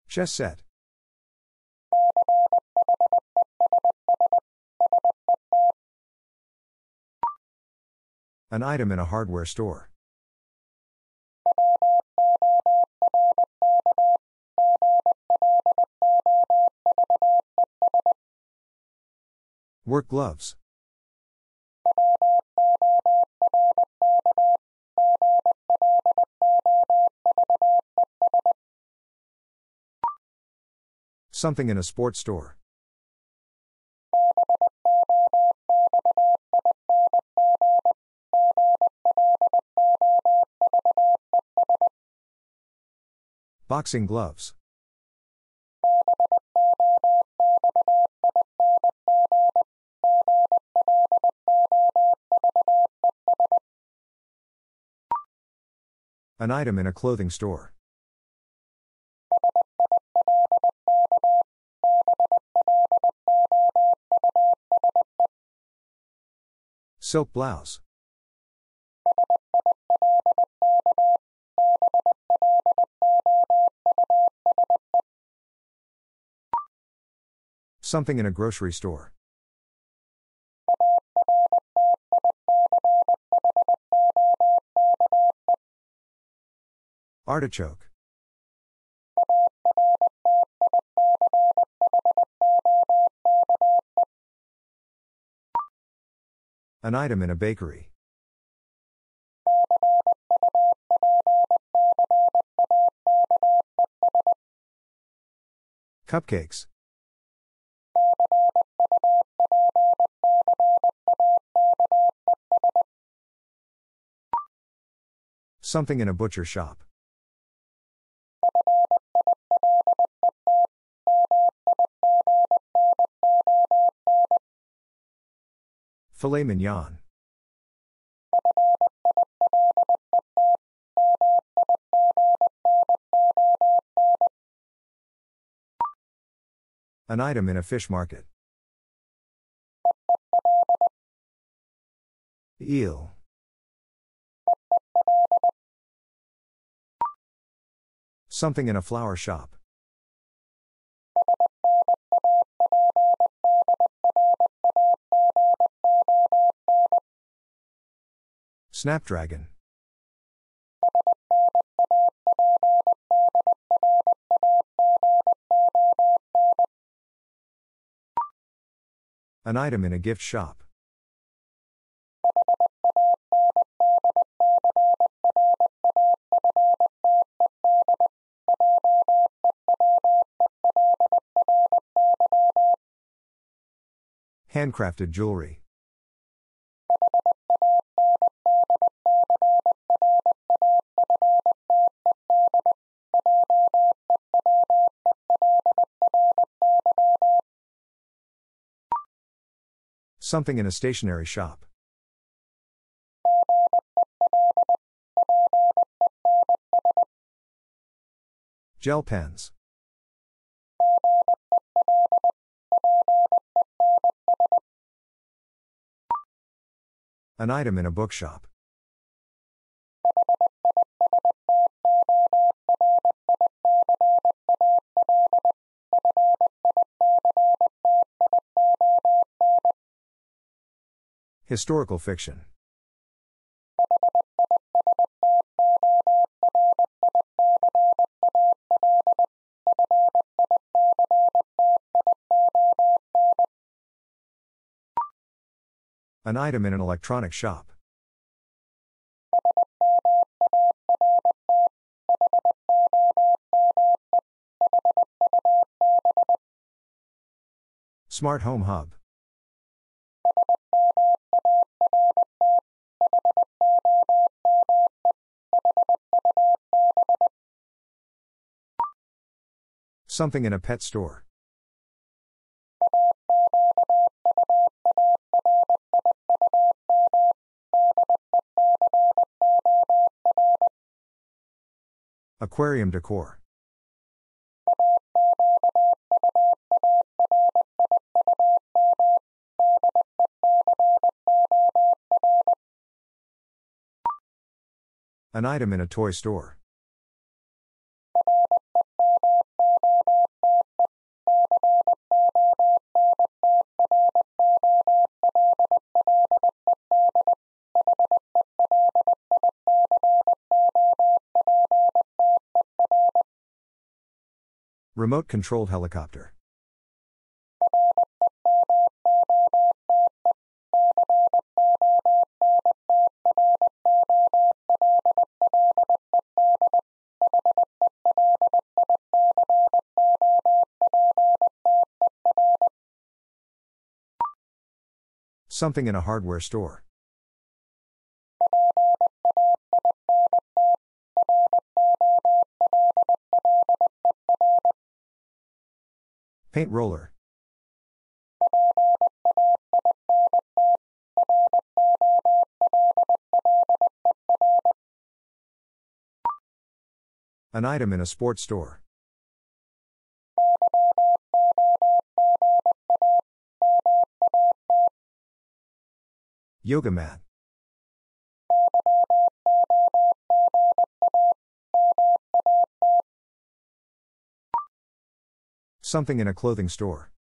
Chess set. An item in a hardware store. Work gloves. Something in a sports store. Boxing gloves. An item in a clothing store. Silk blouse. Something in a grocery store. Artichoke. An item in a bakery. Cupcakes. Something in a butcher shop. Filet mignon. An item in a fish market. Eel. Something in a flower shop. Snapdragon. An item in a gift shop. Handcrafted jewelry. Something in a stationery shop. Gel pens. An item in a bookshop. Historical fiction. An item in an electronic shop. Smart Home Hub. Something in a pet store. Aquarium decor. An item in a toy store. Remote controlled helicopter. Something in a hardware store. Paint roller. An item in a sports store. Yoga mat. Something in a clothing store.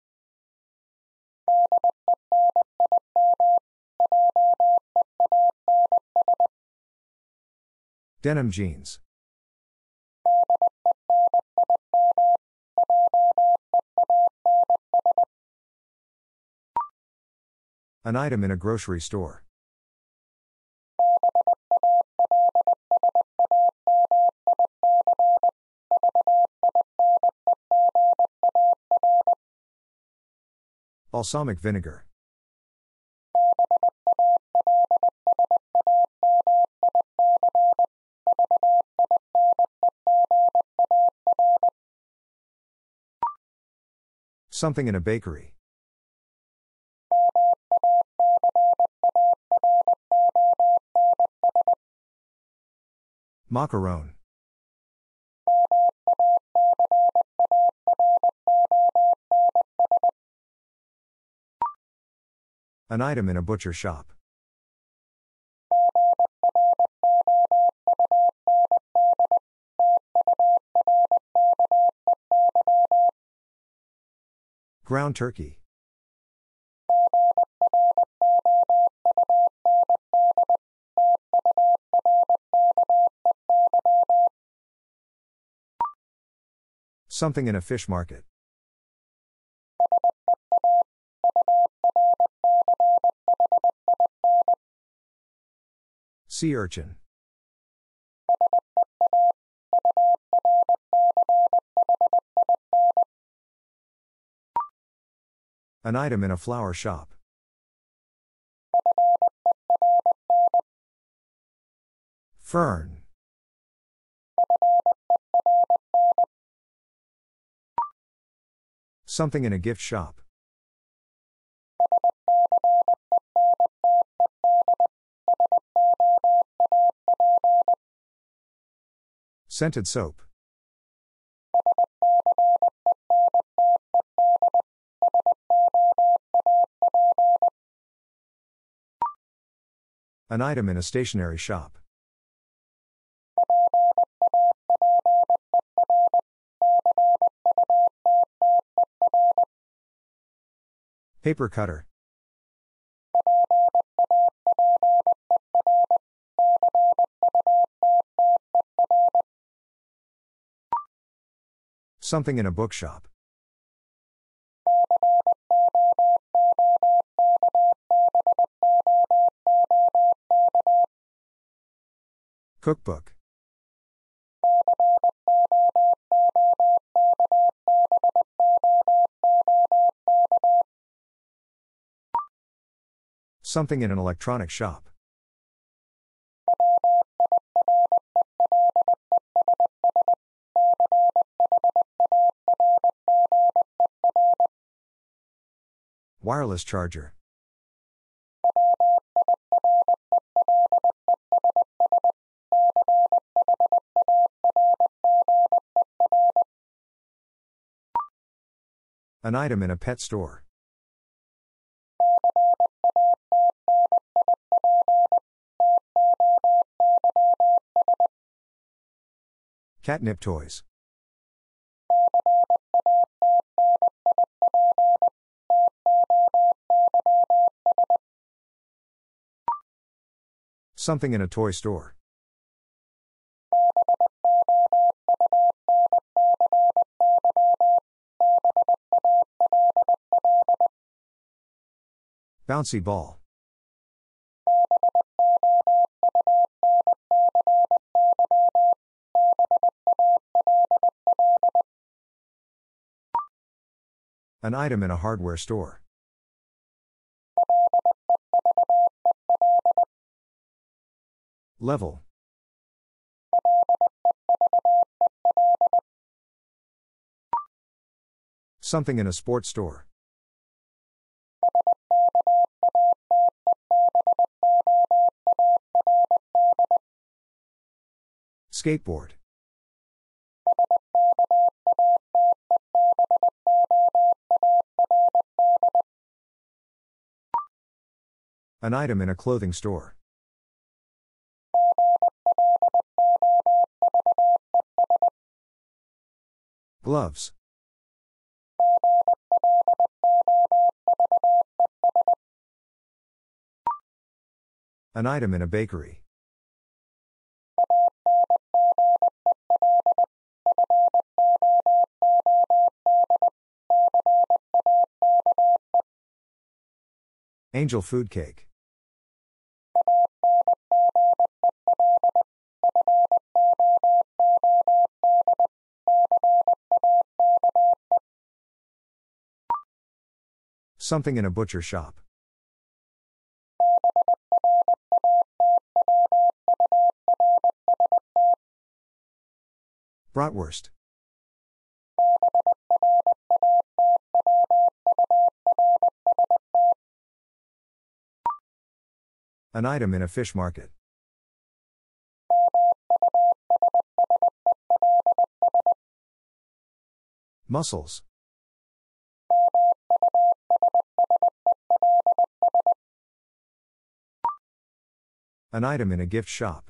Denim jeans. An item in a grocery store. Balsamic vinegar. Something in a bakery. Macaron. An item in a butcher shop. Ground turkey. Something in a fish market. Sea urchin. An item in a flower shop. Fern. Something in a gift shop. Scented soap. An item in a stationery shop. Paper cutter. Something in a bookshop. Cookbook. Something in an electronic shop. Wireless charger. An item in a pet store. Catnip toys. Something in a toy store. Bouncy ball. An item in a hardware store. Level. Something in a sports store. Skateboard. An item in a clothing store. Gloves. An item in a bakery. Angel food cake. Something in a butcher shop. Bratwurst. An item in a fish market. Mussels. An item in a gift shop.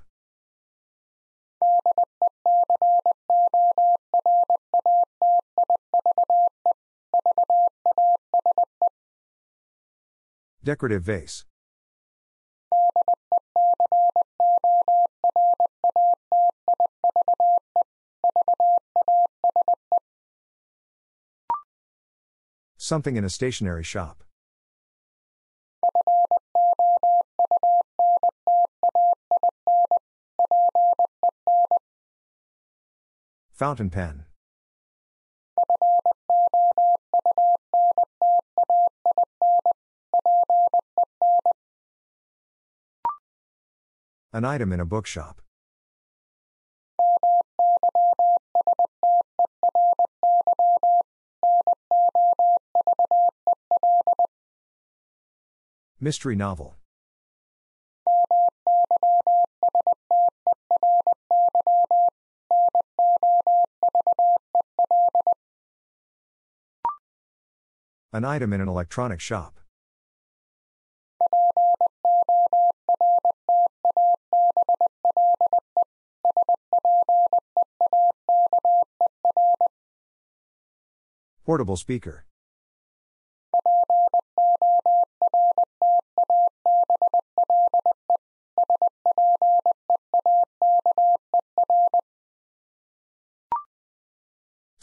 Decorative vase. Something in a stationery shop. Fountain pen. An item in a bookshop. Mystery novel. An item in an electronic shop. Portable speaker.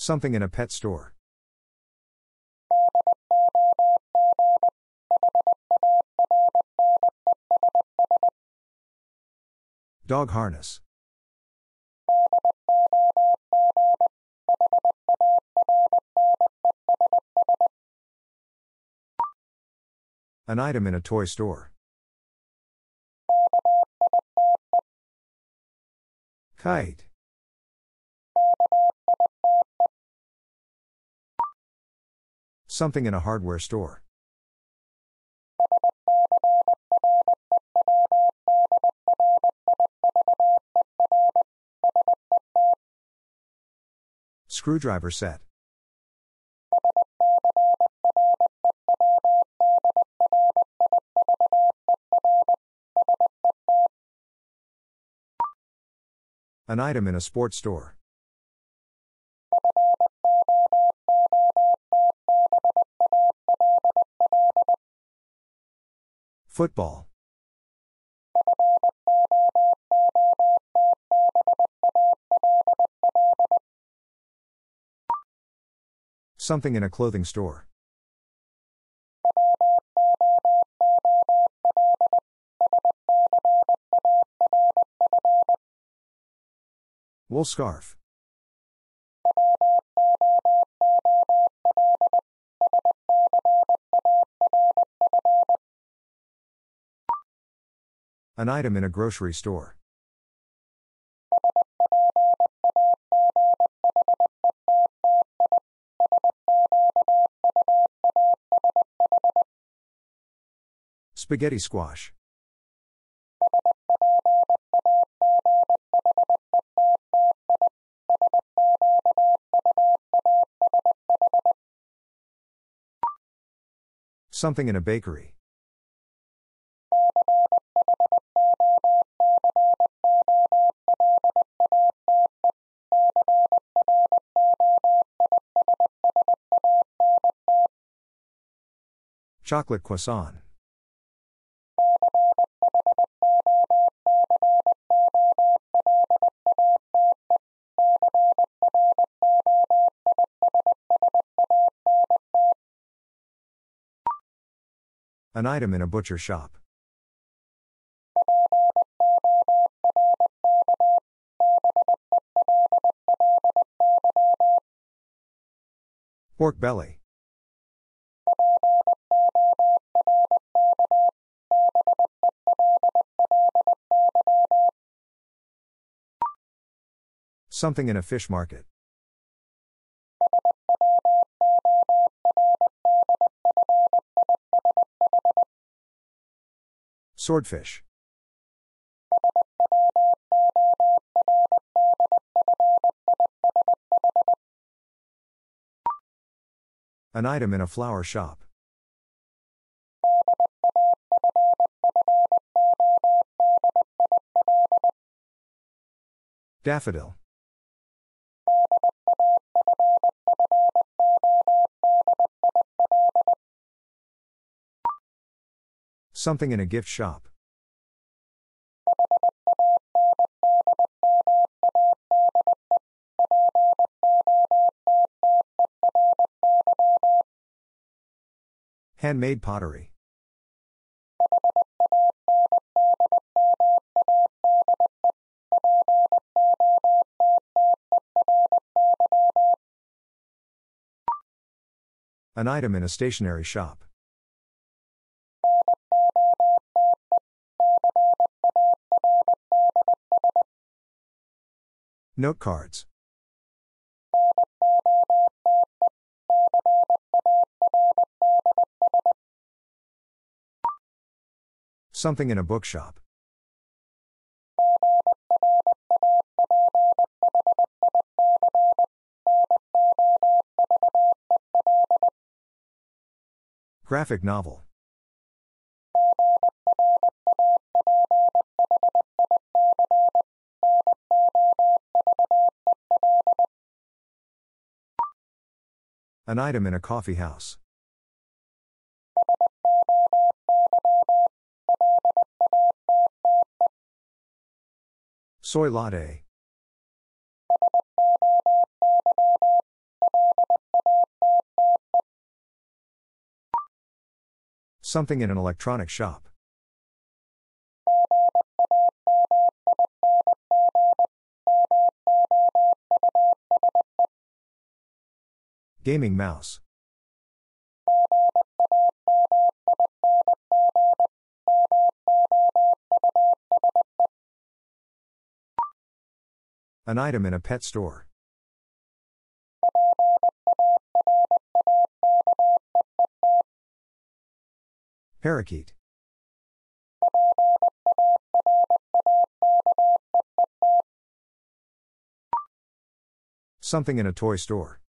Something in a pet store. Dog harness. An item in a toy store. Kite. Something in a hardware store. Screwdriver set. An item in a sports store. Football. Something in a clothing store. Wool scarf. An item in a grocery store. Spaghetti squash. Something in a bakery. Chocolate croissant. An item in a butcher shop. Pork belly. Something in a fish market. Swordfish. An item in a flower shop. Daffodil. Something in a gift shop. Handmade pottery. An item in a stationery shop. Note cards. Something in a bookshop. Graphic novel. An item in a coffee house. Soy latte. Something in an electronic shop. Gaming mouse. An item in a pet store. Parakeet. Something in a toy store.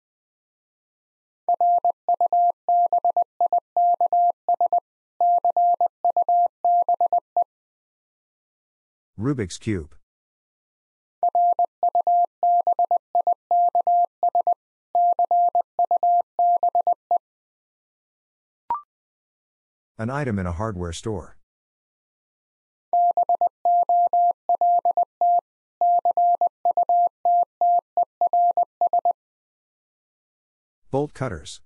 Rubik's Cube. An item in a hardware store. Bolt cutters.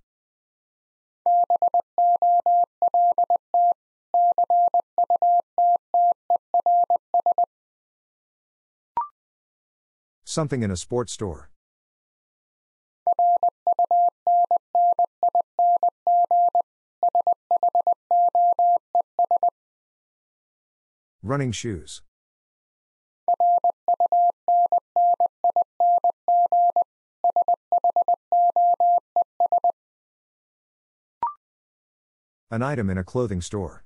Something in a sports store. Running shoes. An item in a clothing store.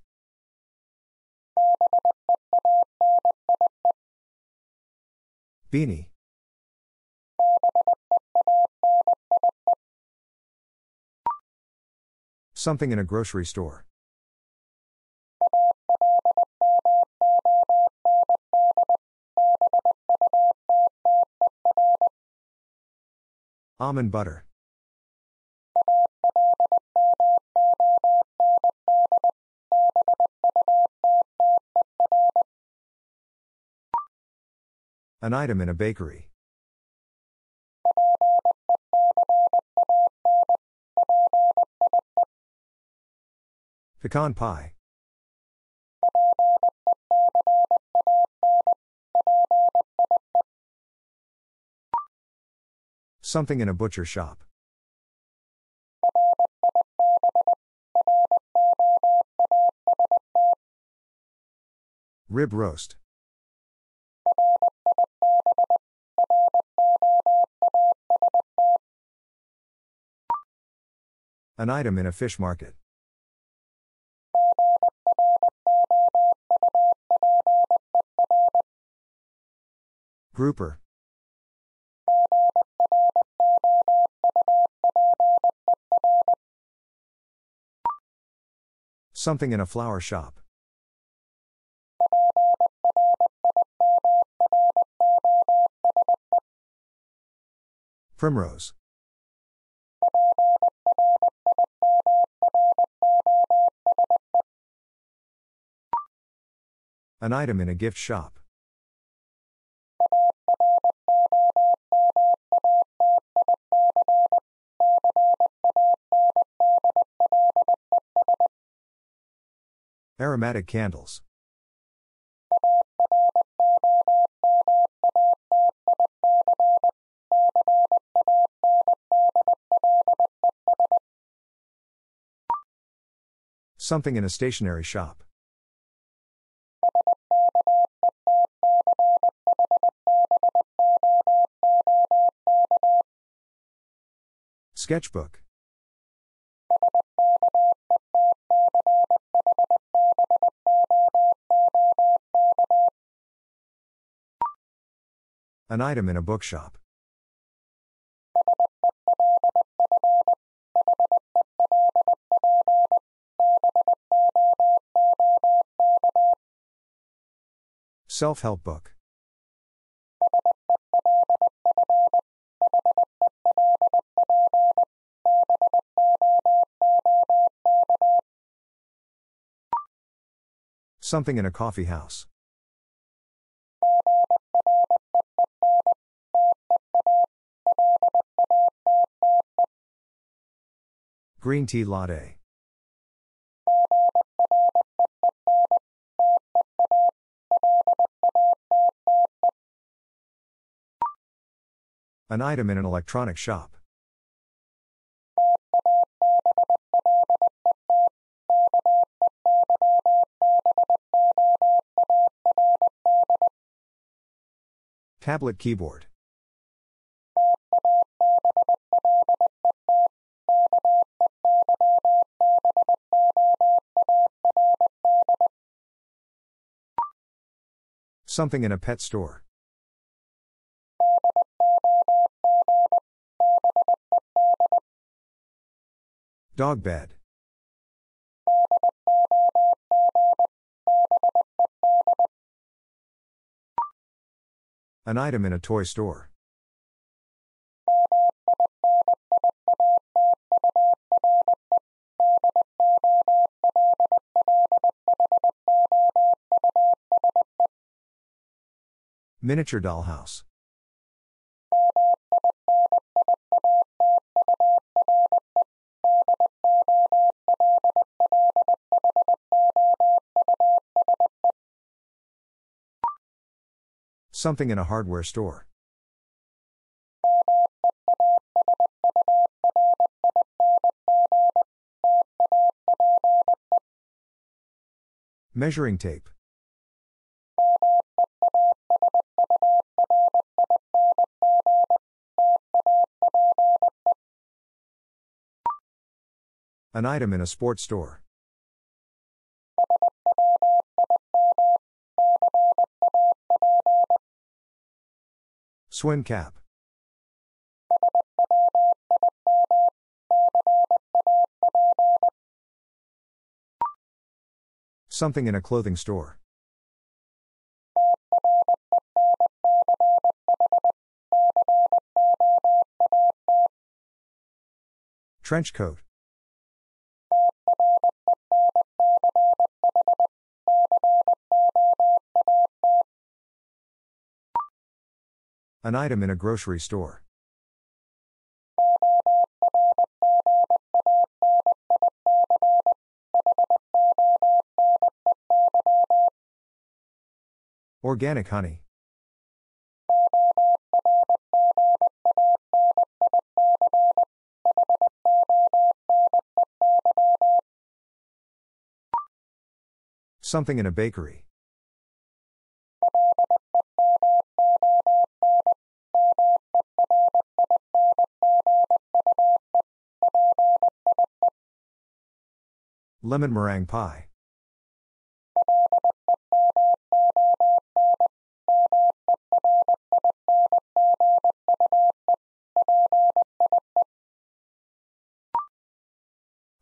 Beanie. Something in a grocery store. Almond butter. An item in a bakery. Pecan pie. Something in a butcher shop. Rib roast. An item in a fish market. Grouper. Something in a flower shop. Primrose. An item in a gift shop. Aromatic candles. Something in a stationery shop. Sketchbook. An item in a bookshop. Self help book. Something in a coffee house. Green tea latte. An item in an electronic shop. Tablet keyboard. Something in a pet store. Dog bed. An item in a toy store. Miniature dollhouse. Something in a hardware store. Measuring tape. An item in a sports store. Swim cap. Something in a clothing store. Trench coat. An item in a grocery store. Organic honey. Something in a bakery. Lemon meringue pie.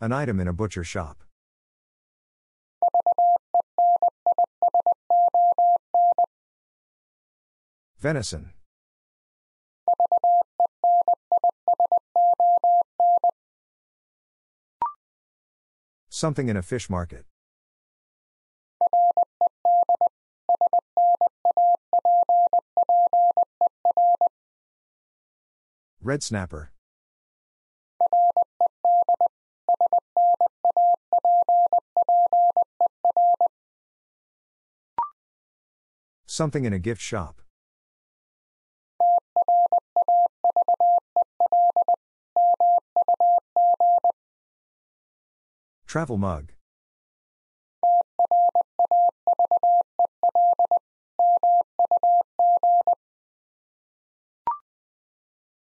An item in a butcher shop. Venison. Something in a fish market. Red snapper. Something in a gift shop. Travel mug.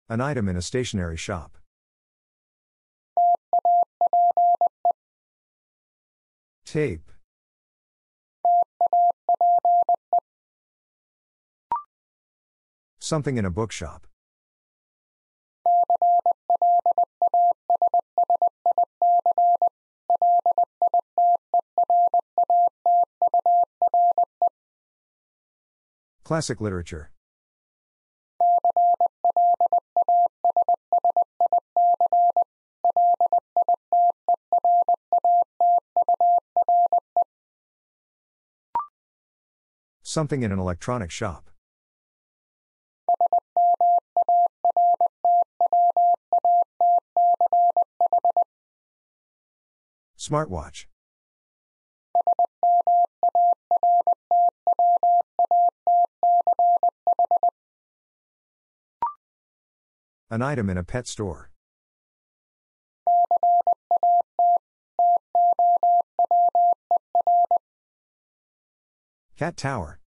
An item in a stationery shop. Tape. Something in a bookshop. Classic literature. Something in an electronic shop. Smartwatch. An item in a pet store. Cat tower.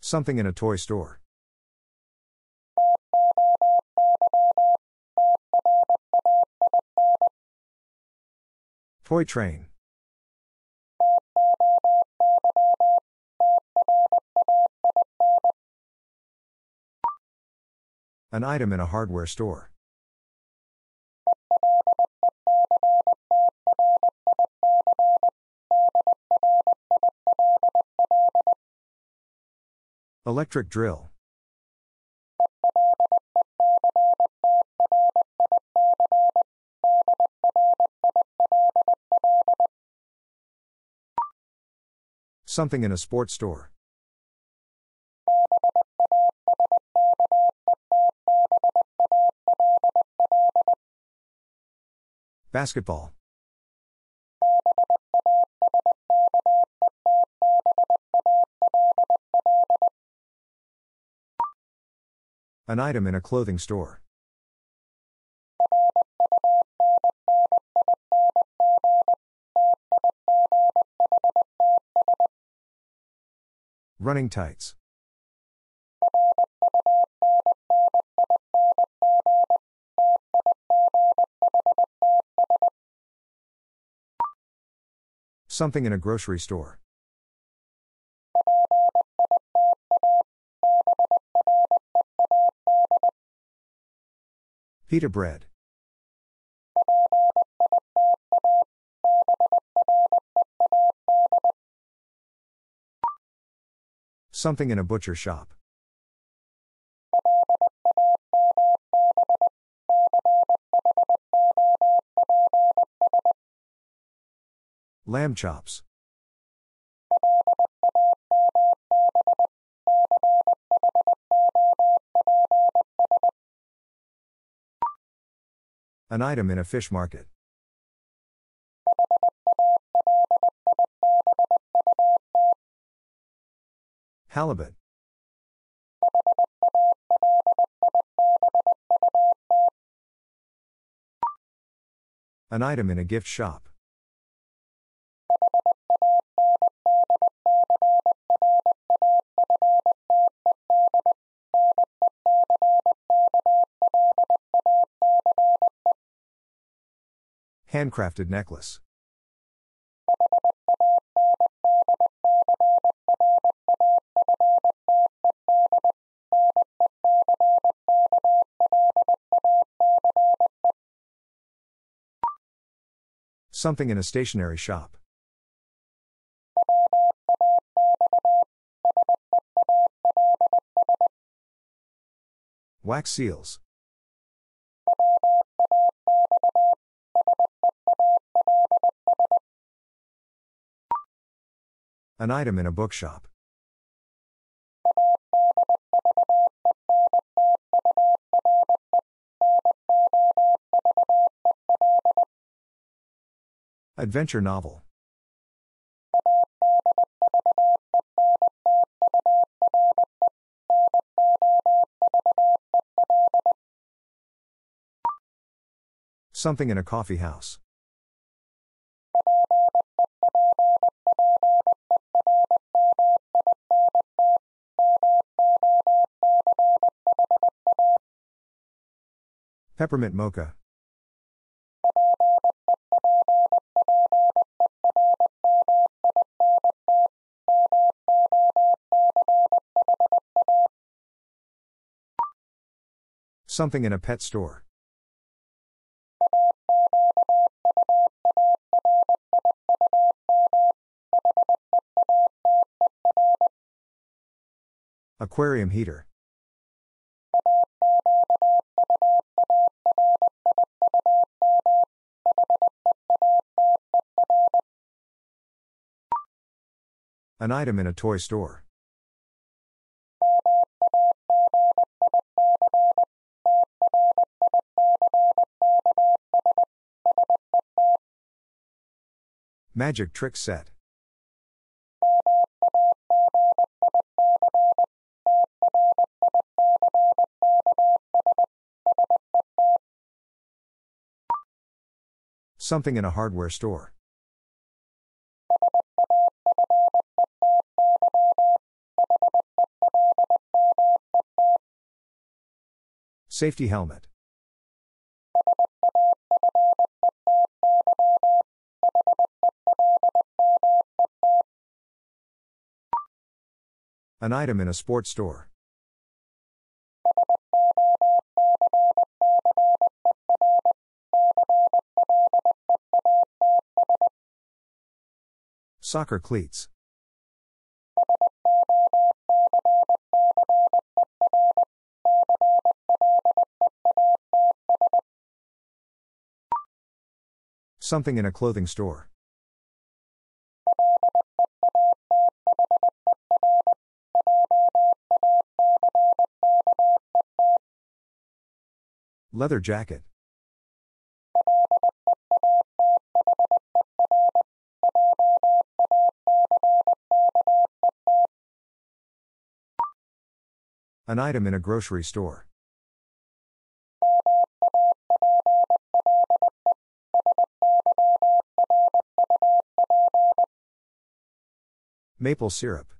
Something in a toy store. Toy train. An item in a hardware store. Electric drill. Something in a sports store. Basketball. An item in a clothing store. Running tights. Something in a grocery store. Pita bread. Something in a butcher shop. Lamb chops. An item in a fish market. Halibut. An item in a gift shop. Handcrafted necklace. Something in a stationery shop. Wax seals. An item in a bookshop. Adventure novel. Something in a coffee house. Peppermint mocha. Something in a pet store. Aquarium heater. An item in a toy store. Magic trick set. Something in a hardware store. Safety helmet. An item in a sports store. Soccer cleats. Something in a clothing store. Leather jacket. An item in a grocery store. Maple syrup.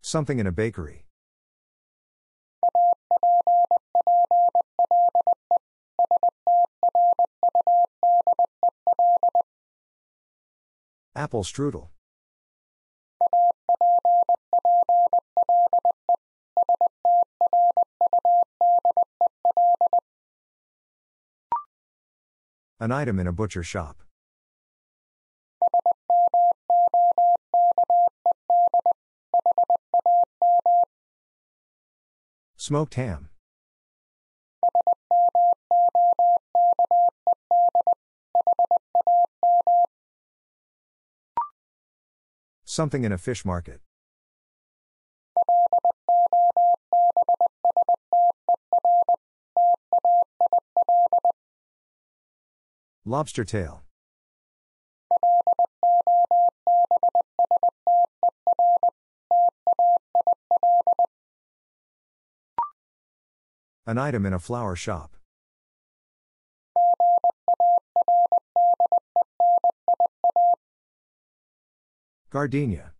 Something in a bakery. Apple strudel. An item in a butcher shop. Smoked ham. Something in a fish market. Lobster tail. An item in a flower shop. Gardenia.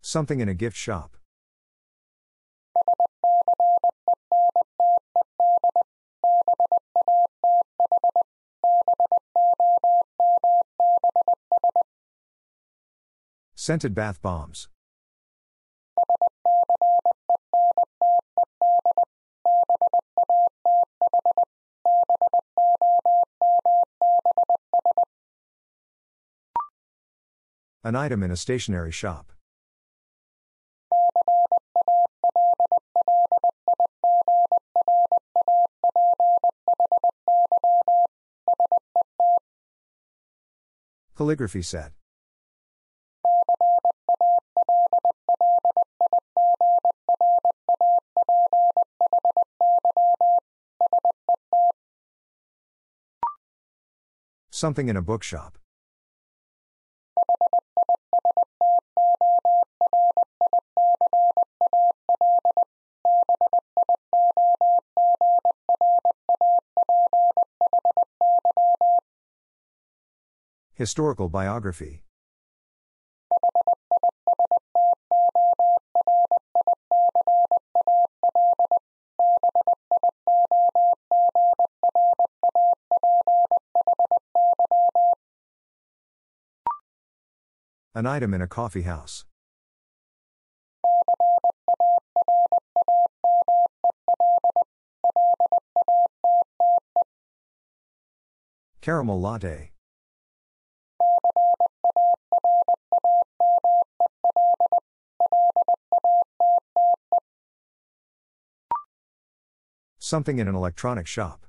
Something in a gift shop. Scented bath bombs. An item in a stationery shop. Calligraphy set. Something in a bookshop. Historical biography. An item in a coffee house. Caramel latte. Something in an electronic shop.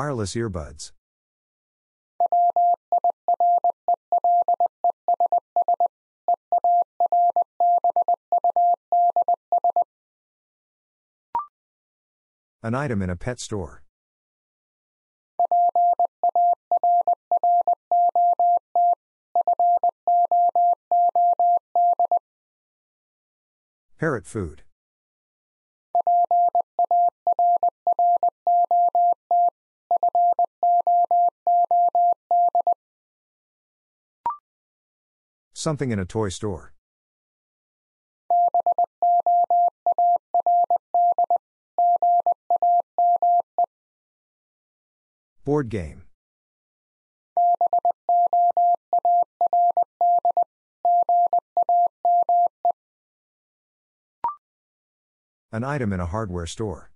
Wireless earbuds. An item in a pet store. Parrot food. Something in a toy store. Board game. An item in a hardware store.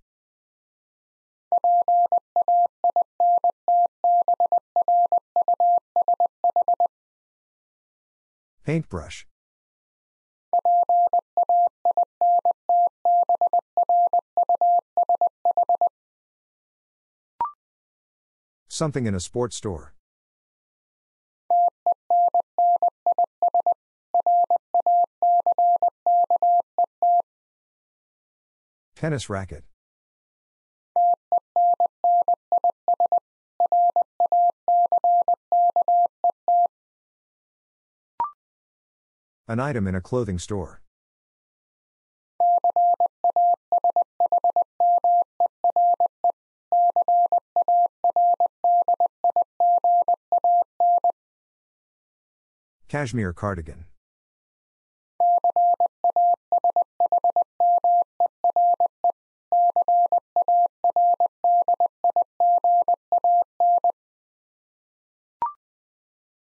Paintbrush. Something in a sports store. Tennis racket. An item in a clothing store. Cashmere cardigan.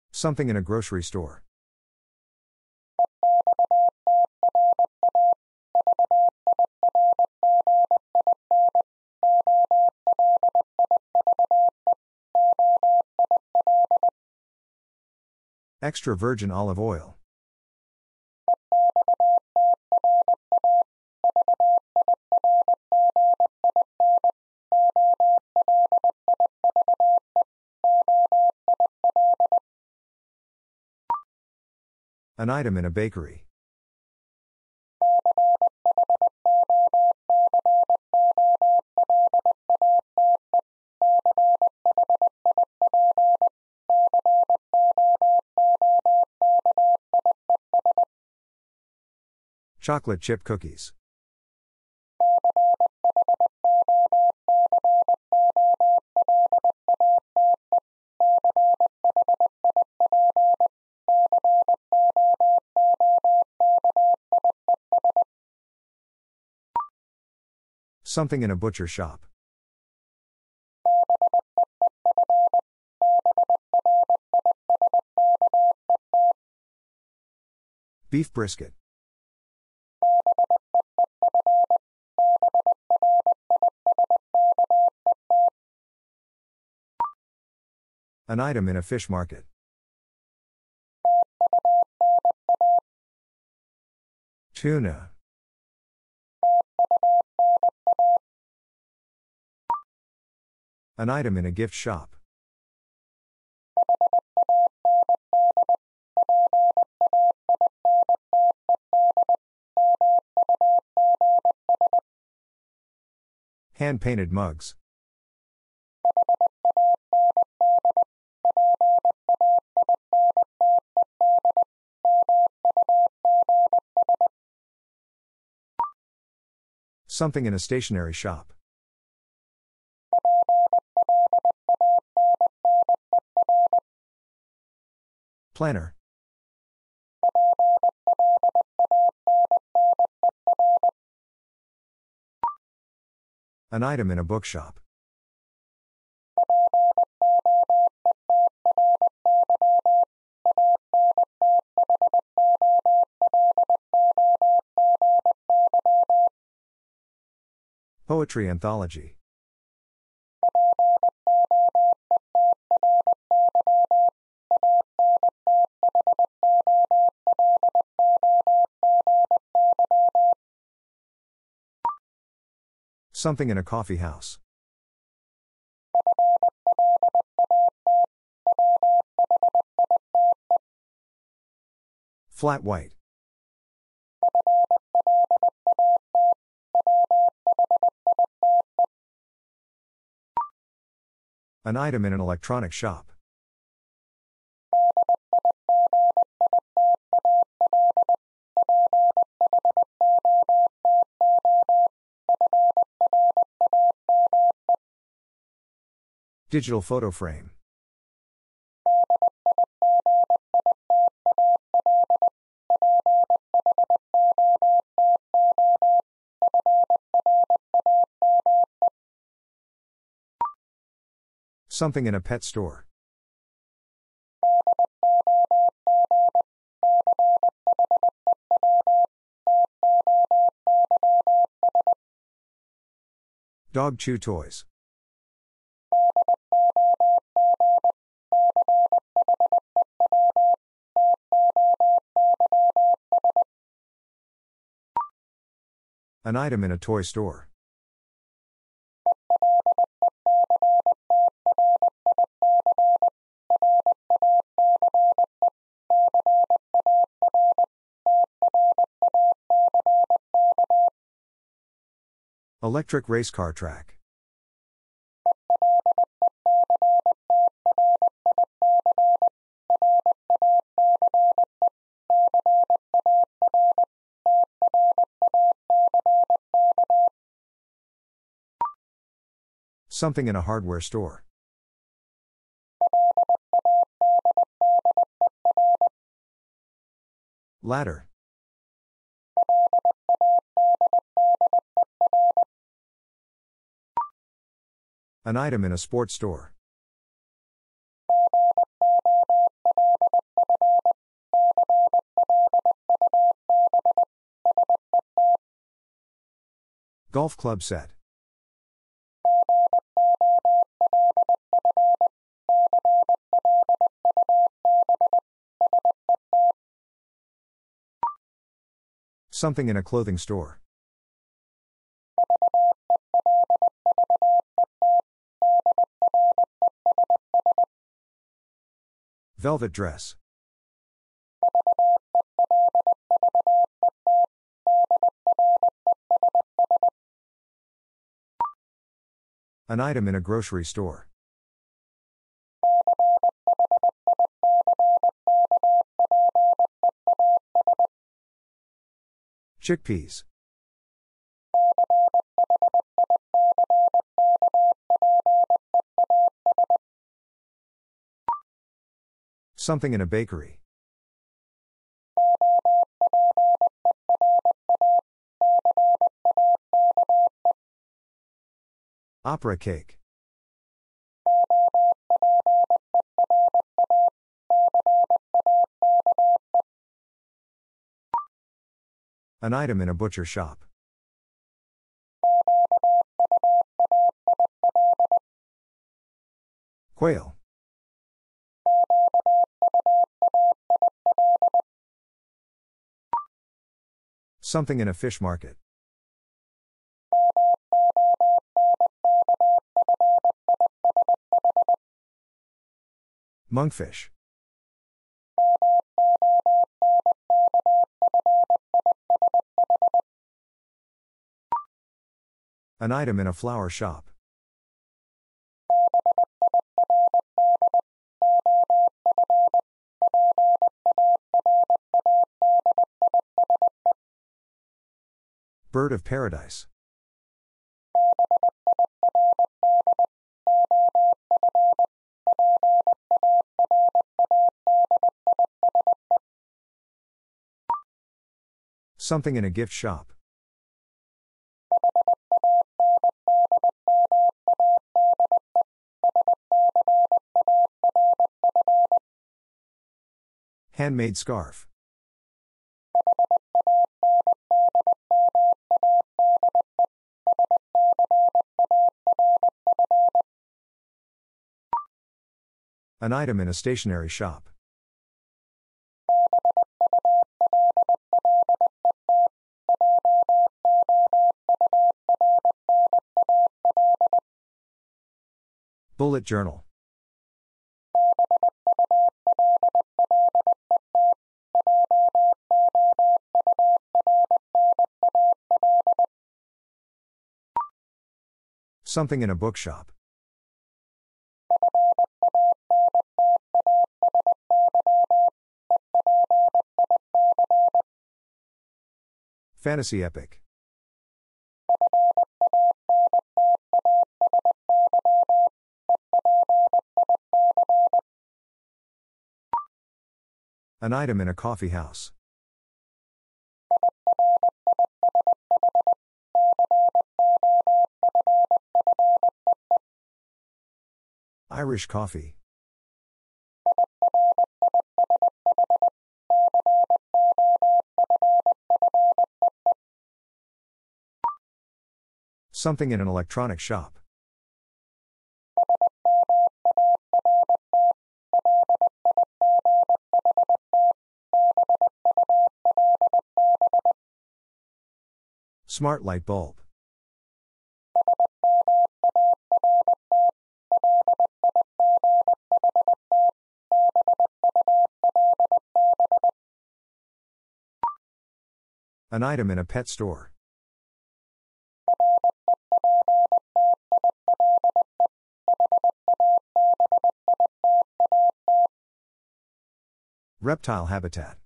Something in a grocery store. Extra virgin olive oil. An item in a bakery. Chocolate chip cookies. Something in a butcher shop. Beef brisket. An item in a fish market. Tuna. An item in a gift shop. Hand painted mugs. Something in a stationery shop. Planner. An item in a bookshop. Poetry anthology. Something in a coffee house. Flat white. An item in an electronic shop. Digital photo frame. Something in a pet store. Dog chew toys. An item in a toy store. Electric race car track. Something in a hardware store. Ladder. An item in a sports store. Golf club set. Something in a clothing store. Velvet dress. An item in a grocery store. Chickpeas. Something in a bakery. Opera cake. An item in a butcher shop. Quail. Something in a fish market. Monkfish. An item in a flower shop. Bird of paradise. Something in a gift shop. Handmade scarf. An item in a stationery shop. Bullet journal. Something in a bookshop. Fantasy epic. An item in a coffee house. Irish coffee. Something in an electronic shop. Smart light bulb. An item in a pet store. Reptile habitat.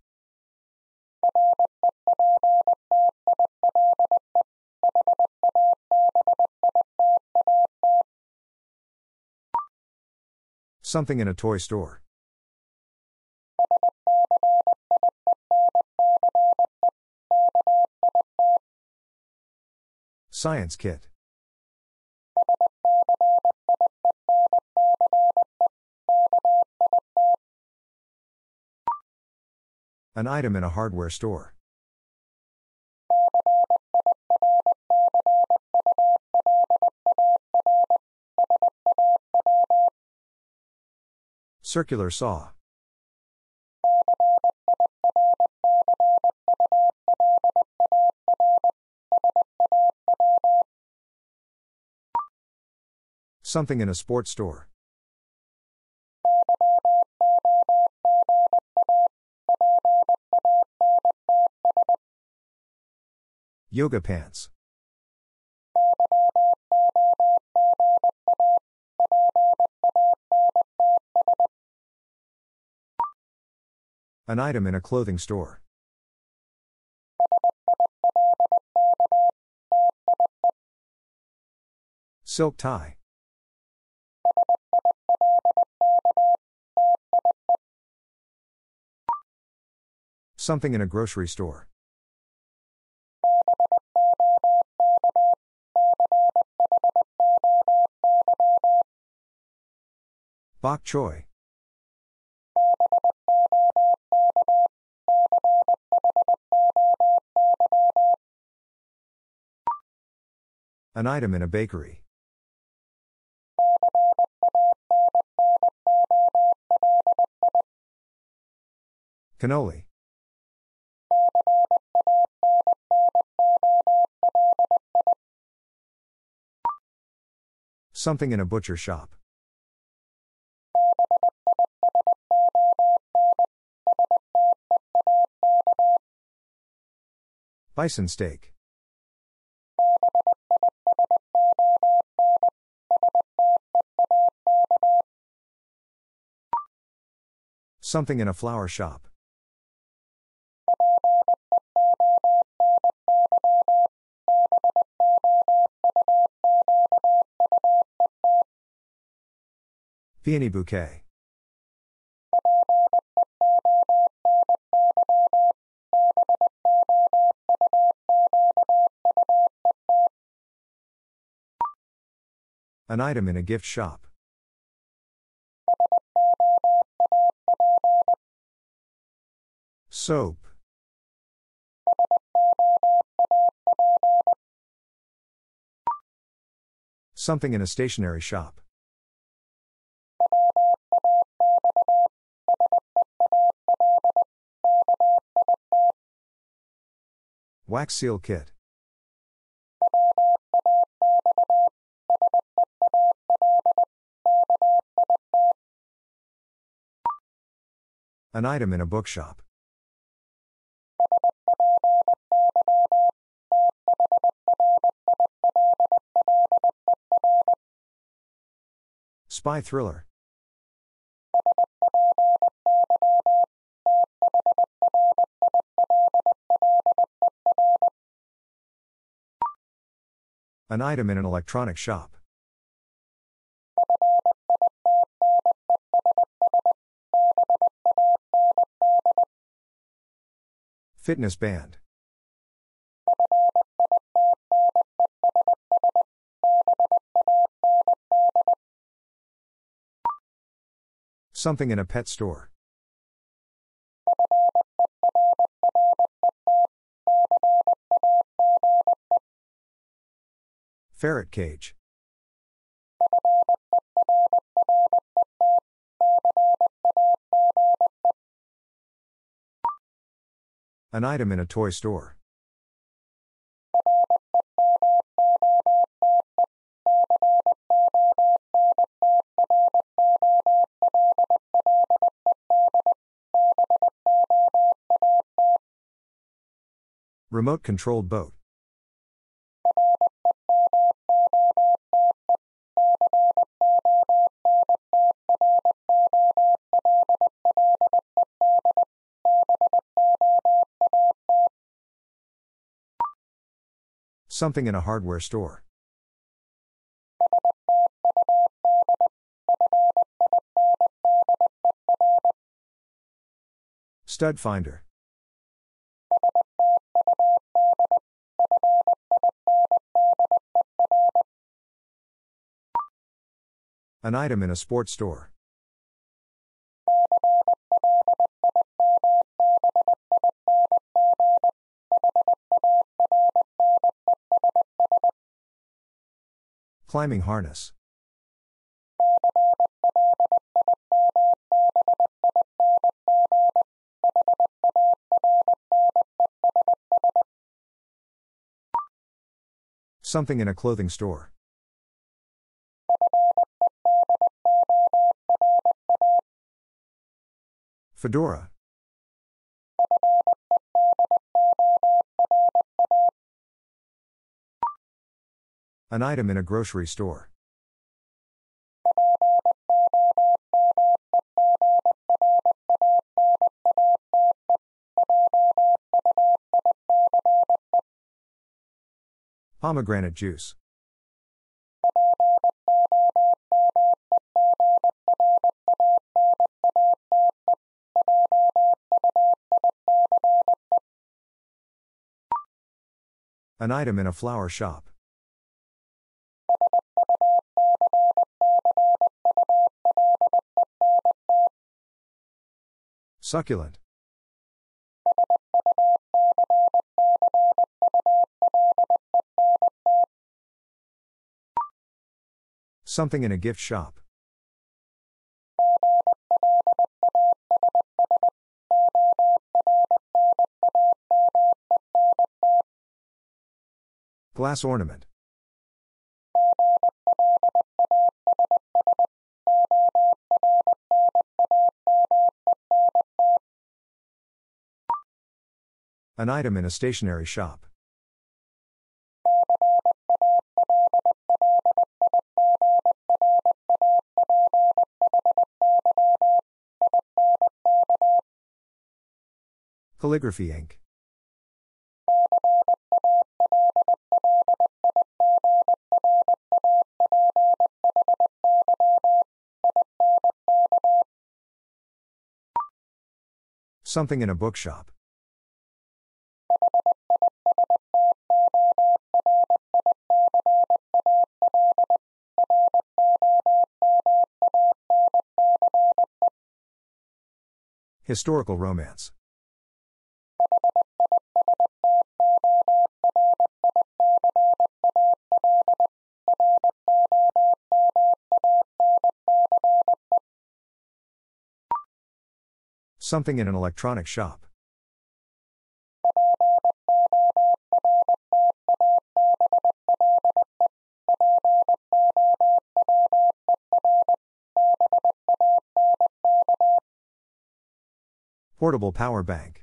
Something in a toy store. Science kit. An item in a hardware store. Circular saw. Something in a sports store. Yoga pants. An item in a clothing store. Silk tie. Something in a grocery store. Bok choy. An item in a bakery. Cannoli. Something in a butcher shop. Bison steak. Something in a flower shop. Peony bouquet. An item in a gift shop. Soap. Something in a stationery shop. Wax seal kit. An item in a bookshop. Spy thriller. An item in an electronic shop. Fitness band. Something in a pet store. Ferret cage. An item in a toy store. Remote controlled boat. Something in a hardware store. Stud finder. An item in a sports store. Climbing harness. Something in a clothing store. Fedora. An item in a grocery store. Pomegranate juice. An item in a flower shop. Succulent. Something in a gift shop. Glass ornament. An item in a stationery shop. Calligraphy ink. Something in a bookshop. Historical romance. Something in an electronic shop. Portable power bank.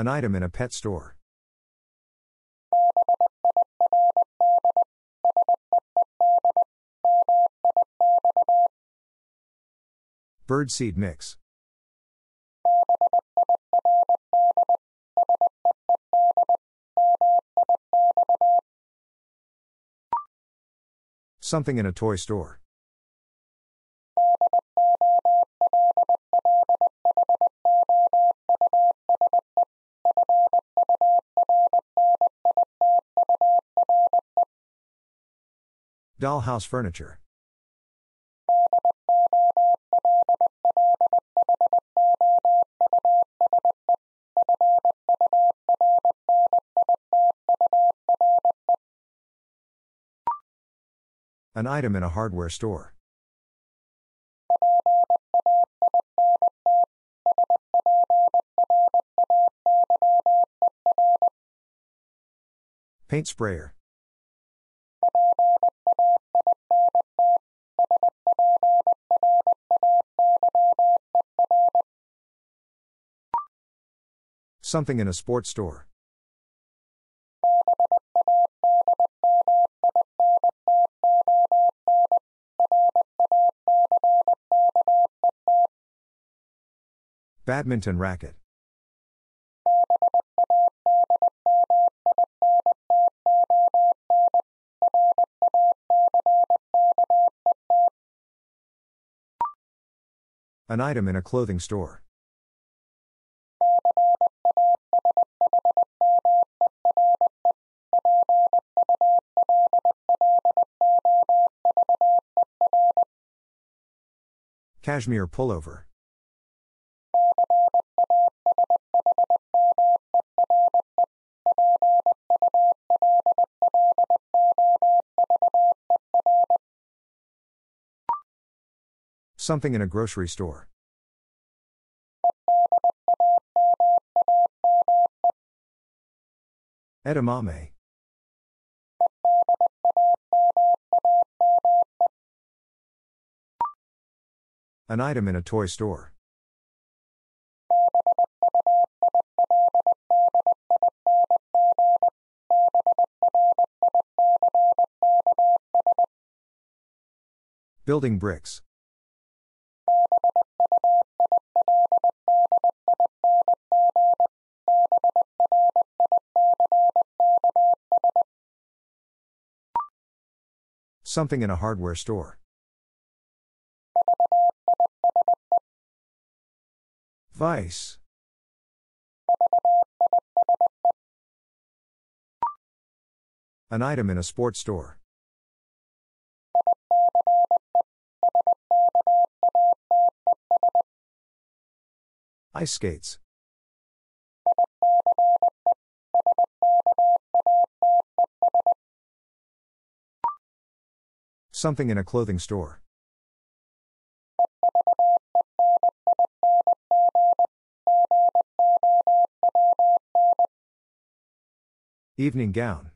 An item in a pet store. Bird seed mix. Something in a toy store. Dollhouse furniture. An item in a hardware store. Paint sprayer. Something in a sports store. Badminton racket. An item in a clothing store. Cashmere pullover. Something in a grocery store. Edamame. An item in a toy store. Building bricks. Something in a hardware store. Vice. An item in a sports store. Ice skates. Something in a clothing store. Evening gown.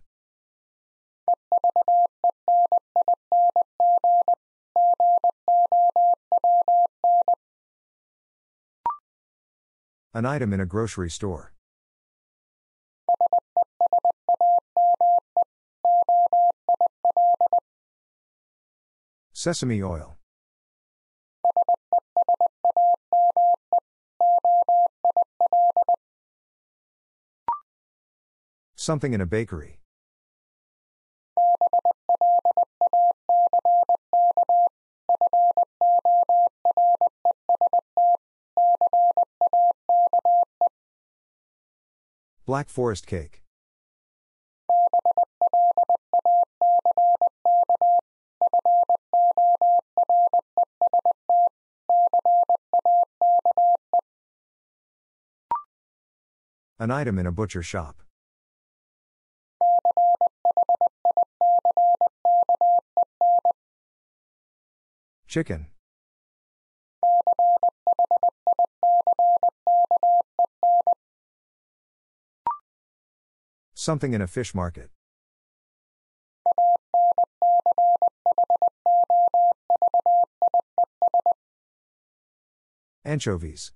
An item in a grocery store. Sesame oil. Something in a bakery. Black Forest cake. An item in a butcher shop. Chicken. Something in a fish market. Anchovies.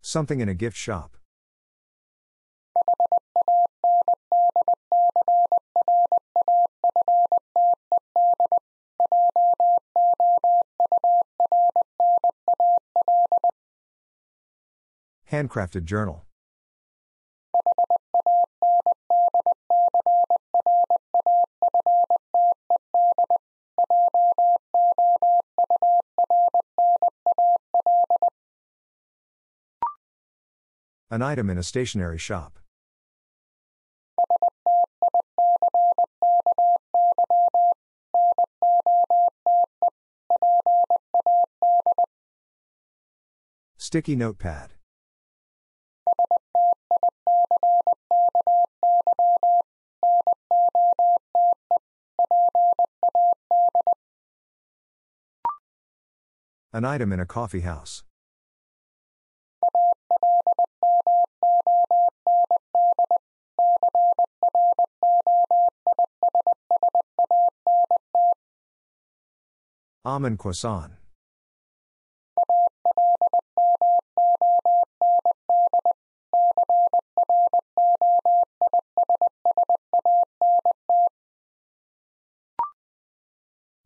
Something in a gift shop. Handcrafted journal. An item in a stationery shop. Sticky notepad. An item in a coffee house. Almond croissant.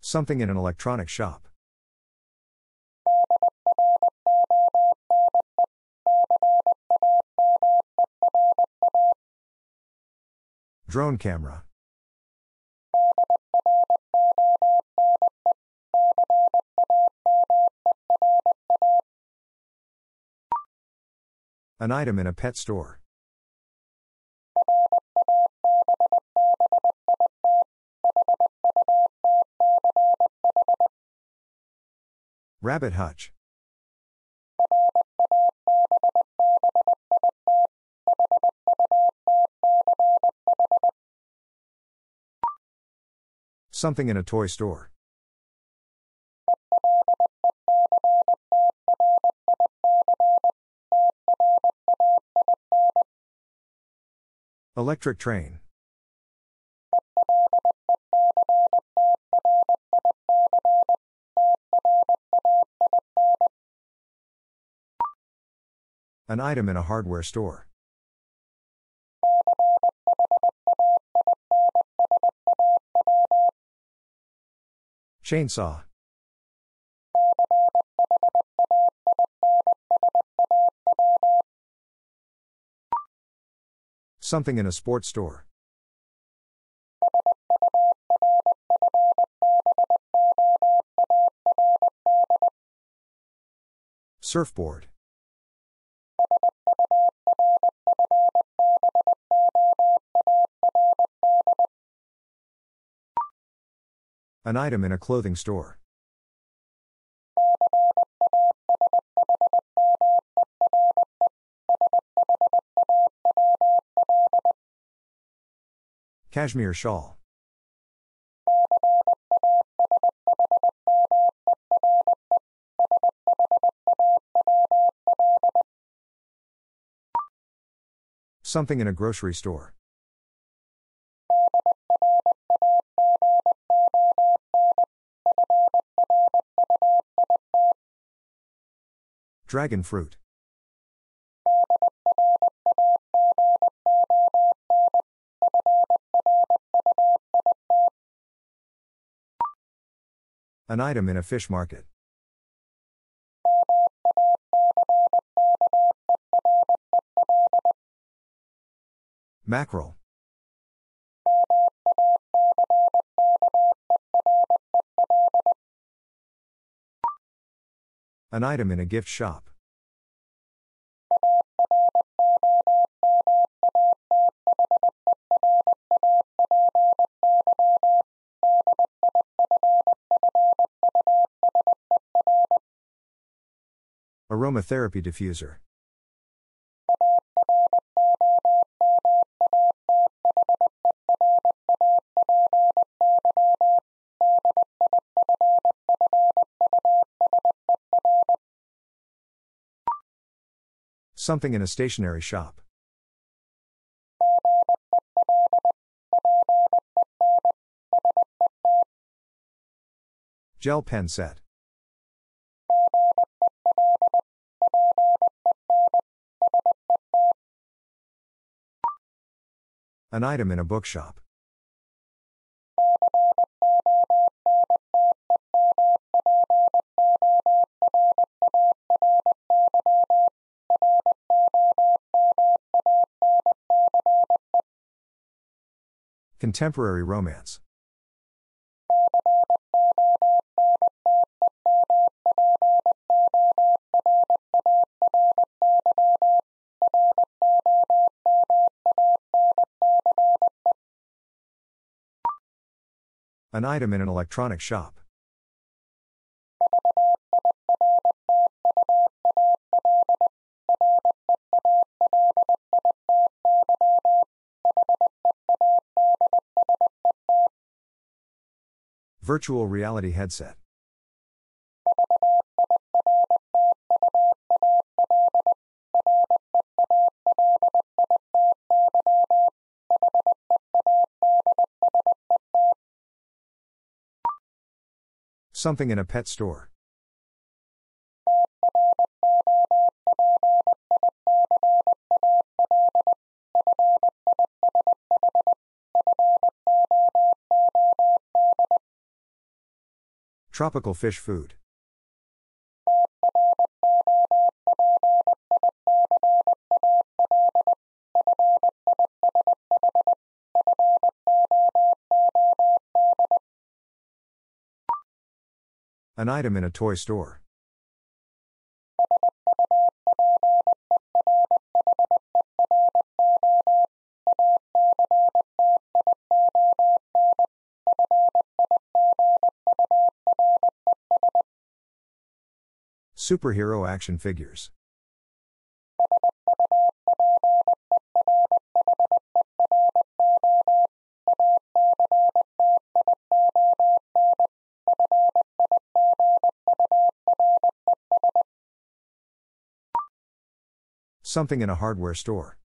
Something in an electronic shop. Drone camera. An item in a pet store. Rabbit hutch. Something in a toy store. Electric train. An item in a hardware store. Chainsaw. Something in a sports store. Surfboard. An item in a clothing store. Cashmere shawl. Something in a grocery store. Dragon fruit. An item in a fish market. Mackerel. An item in a gift shop. Aromatherapy diffuser. Something in a stationery shop. Gel pen set. An item in a bookshop. Contemporary romance. An item in an electronic shop. Virtual reality headset. Something in a pet store. Tropical fish food. An item in a toy store. Superhero action figures. Something in a hardware store.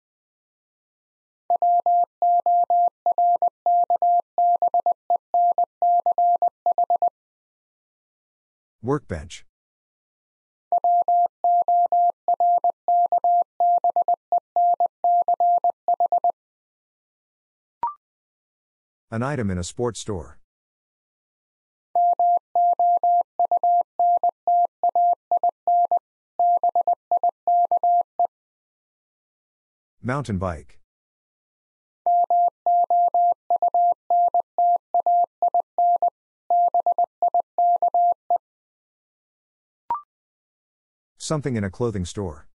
Workbench. An item in a sports store. Mountain bike. Something in a clothing store.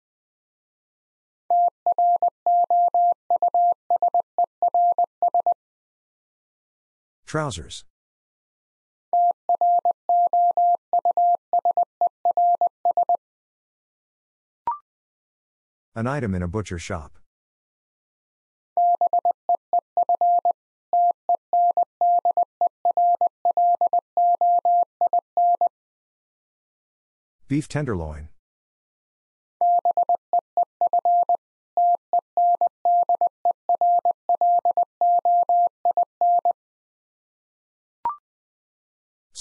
Trousers. An item in a butcher shop. Beef tenderloin.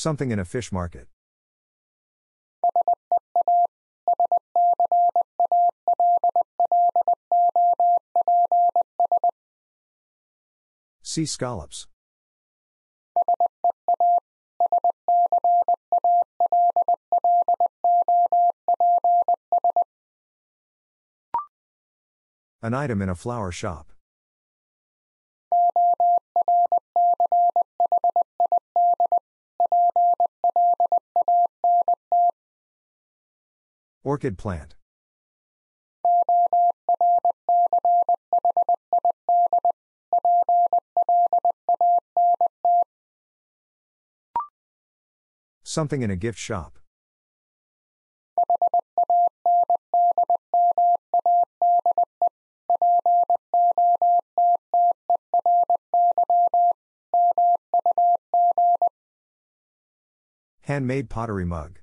Something in a fish market. Sea scallops. An item in a flower shop. Orchid plant. Something in a gift shop. Handmade pottery mug.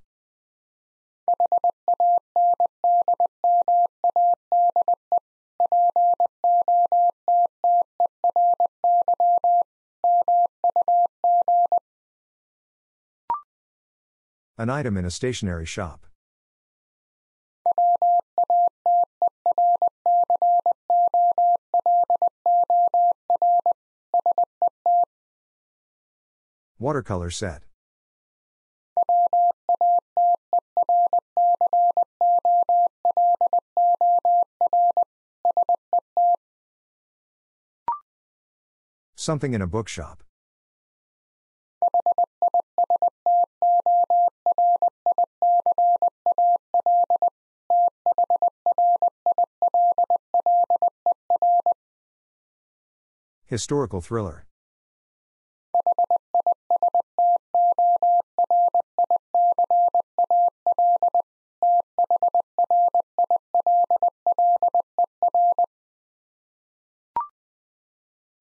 An item in a stationery shop. Watercolor set. Something in a bookshop. Historical thriller.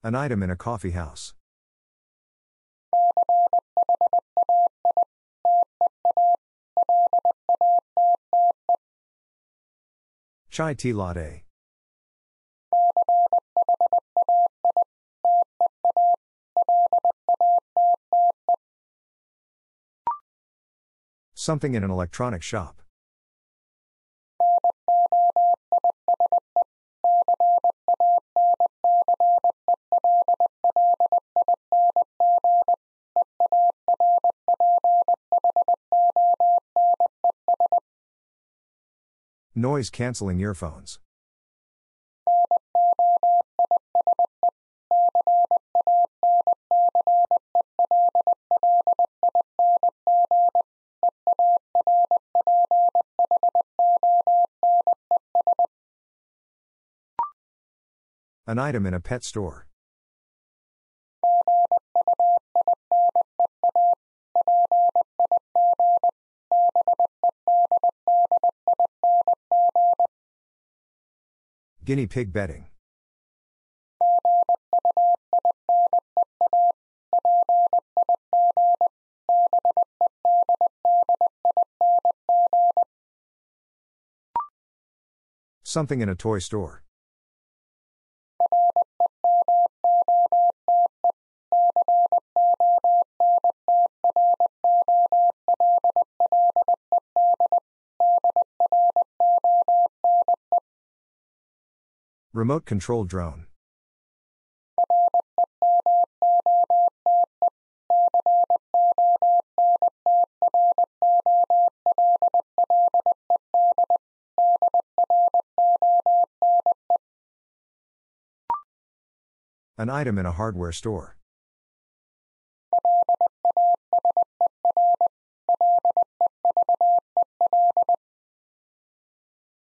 An item in a coffee house. Chai tea latte. Something in an electronic shop. Noise canceling earphones. An item in a pet store. Guinea pig bedding. Something in a toy store. Remote control drone. An item in a hardware store.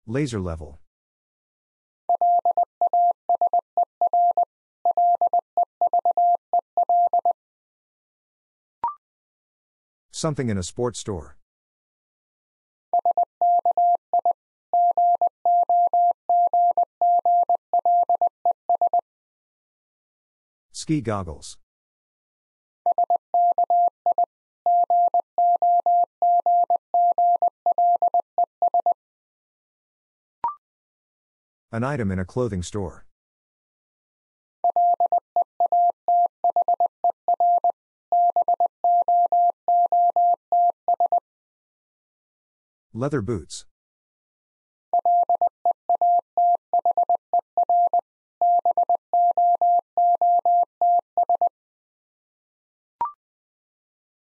Laser level. Something in a sports store. Ski goggles. An item in a clothing store. Leather boots.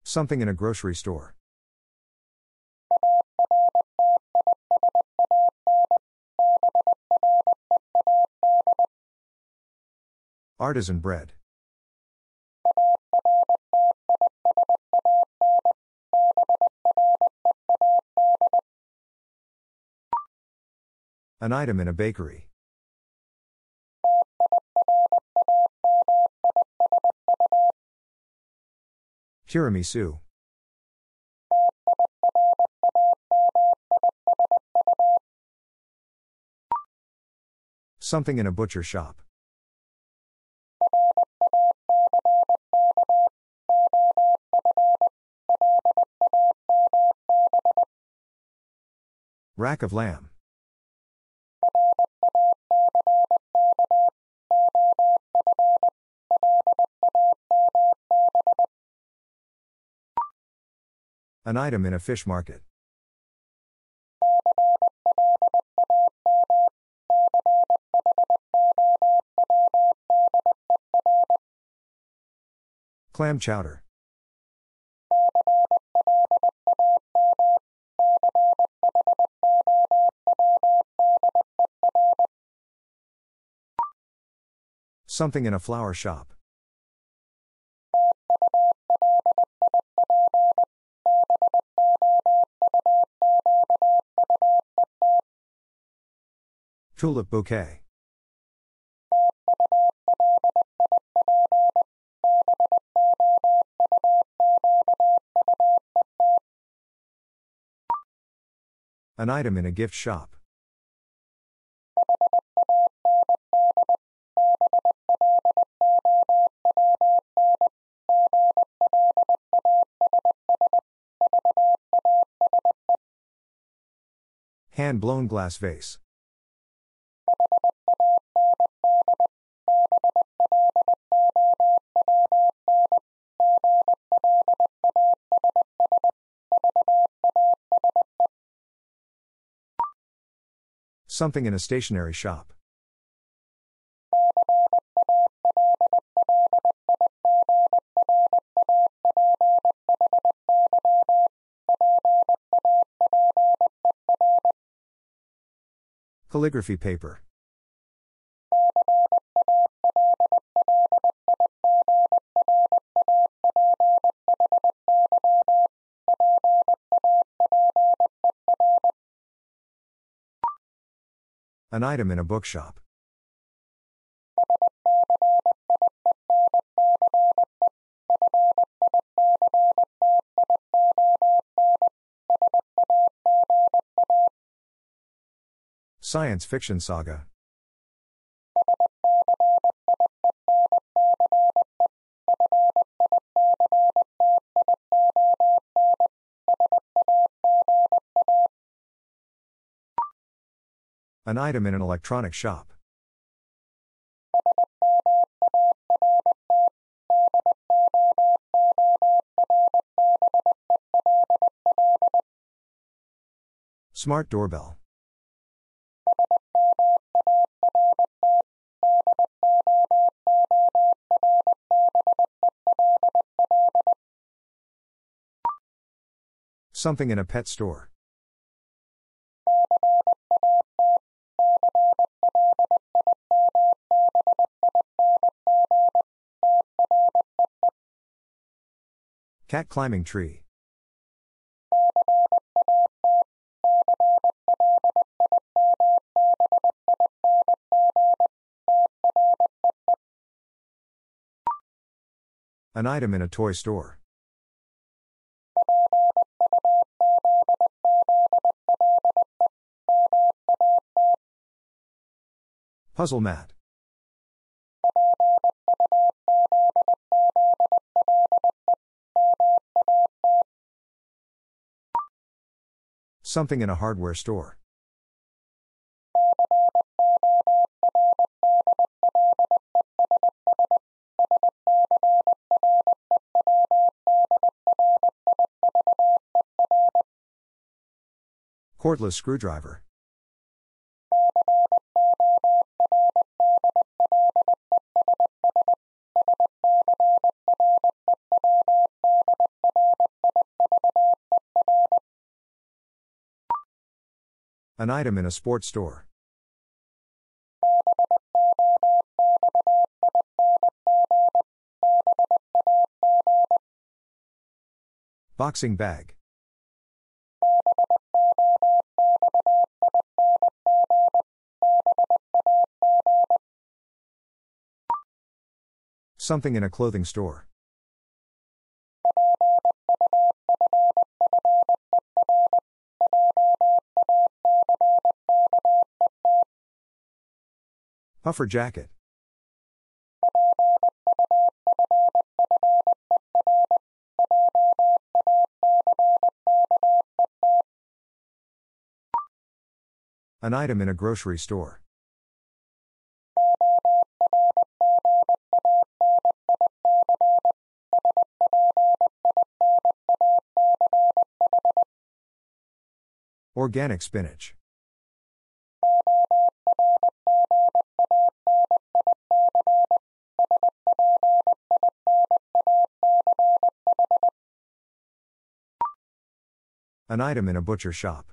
Something in a grocery store. Artisan bread. An item in a bakery. Tiramisu. Something in a butcher shop. Rack of lamb. An item in a fish market. Clam chowder. Something in a flower shop. Tulip bouquet. An item in a gift shop. Hand blown glass vase. Something in a stationery shop. Calligraphy paper. An item in a bookshop. Science fiction saga. An item in an electronic shop. Smart doorbell. Something in a pet store. Cat climbing tree. An item in a toy store. Puzzle mat. Something in a hardware store. Cordless screwdriver. An item in a sports store. Boxing bag. Something in a clothing store. Puffer jacket. An item in a grocery store. Organic spinach. An item in a butcher shop.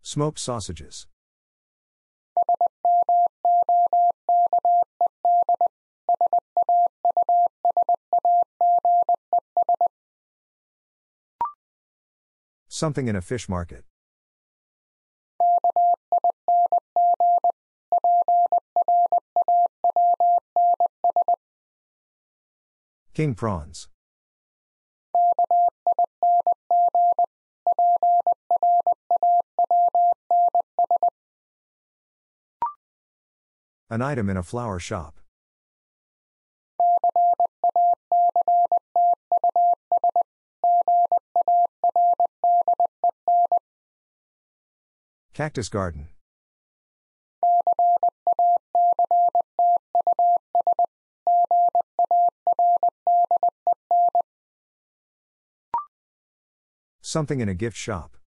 Smoked sausages. Something in a fish market. King prawns. An item in a flower shop. Cactus garden. Something in a gift shop.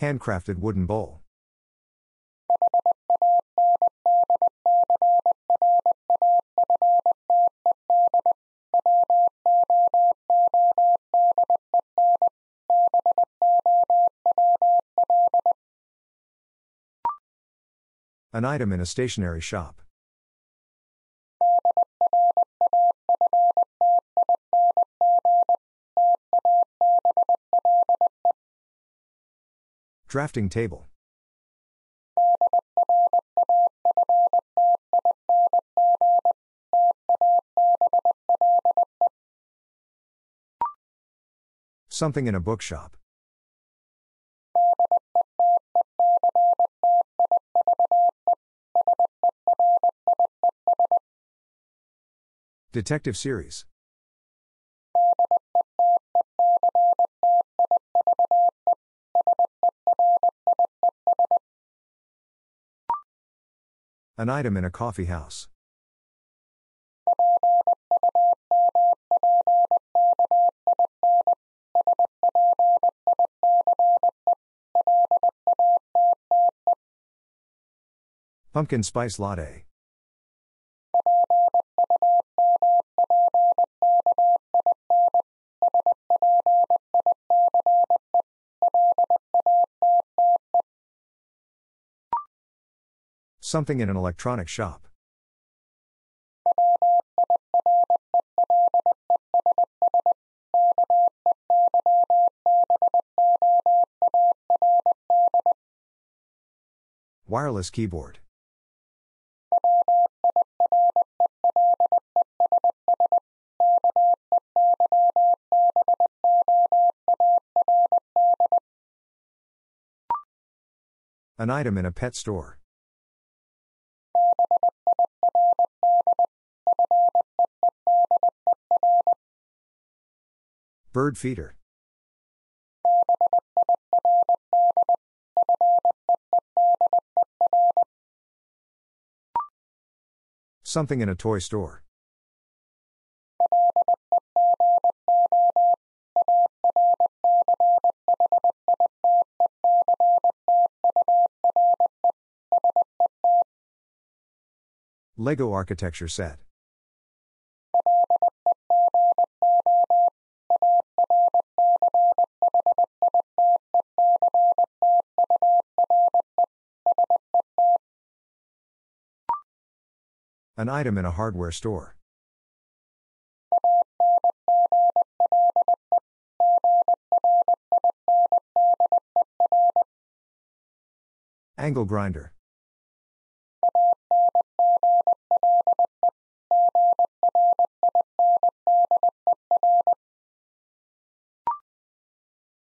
Handcrafted wooden bowl. An item in a stationery shop. Drafting table. Something in a bookshop. Detective series. An item in a coffee house. Pumpkin spice latte. Something in an electronic shop. Wireless keyboard. An item in a pet store. Bird feeder. Something in a toy store. Lego architecture set. An item in a hardware store. Angle grinder.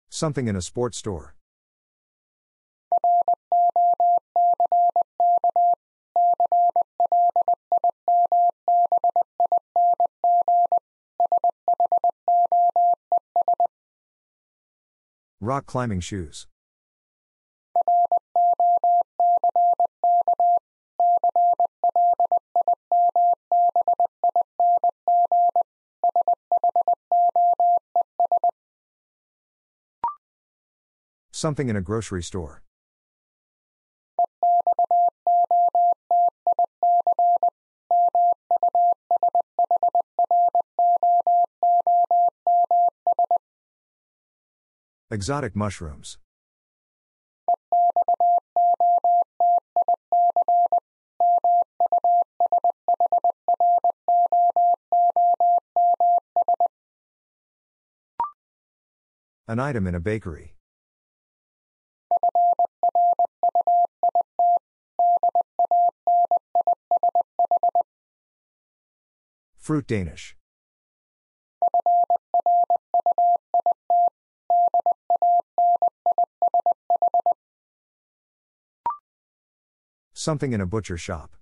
Something in a sports store. Rock climbing shoes. Something in a grocery store. Exotic mushrooms. An item in a bakery. Fruit Danish. Something in a butcher shop.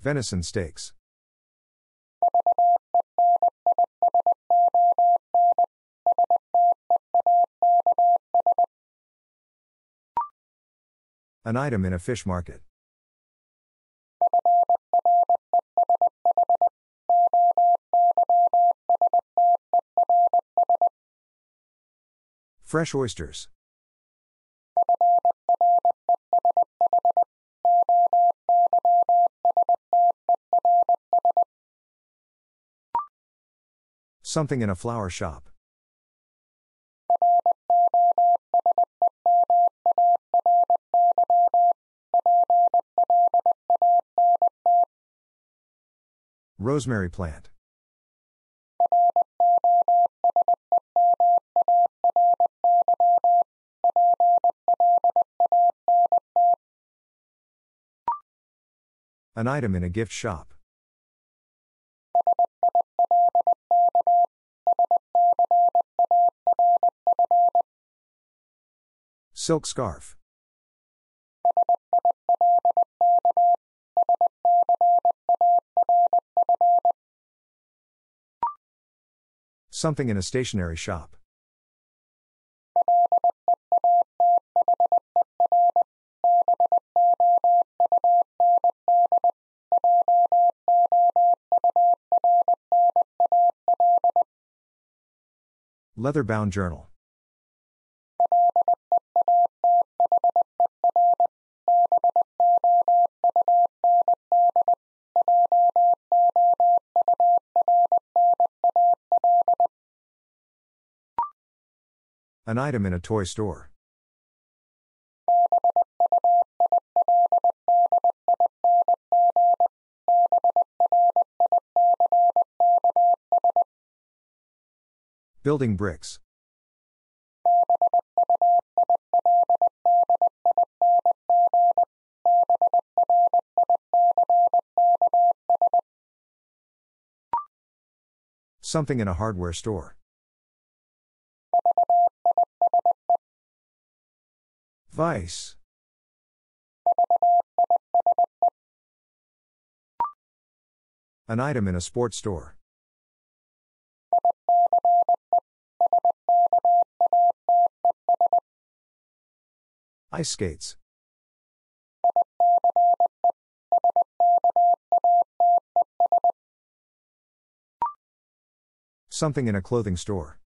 Venison steaks. An item in a fish market. Fresh oysters. Something in a flower shop. Rosemary plant. An item in a gift shop. Silk scarf. Something in a stationery shop. Leather bound journal. An item in a toy store. Building bricks. Something in a hardware store. Vice. An item in a sports store. Ice skates. Something in a clothing store.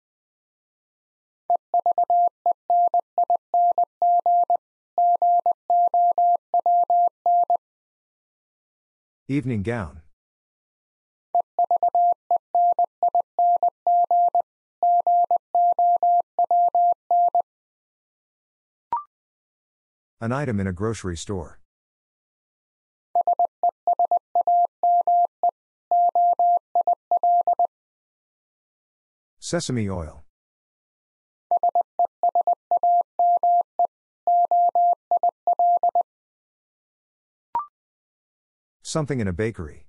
Evening gown. An item in a grocery store. Sesame oil. Something in a bakery.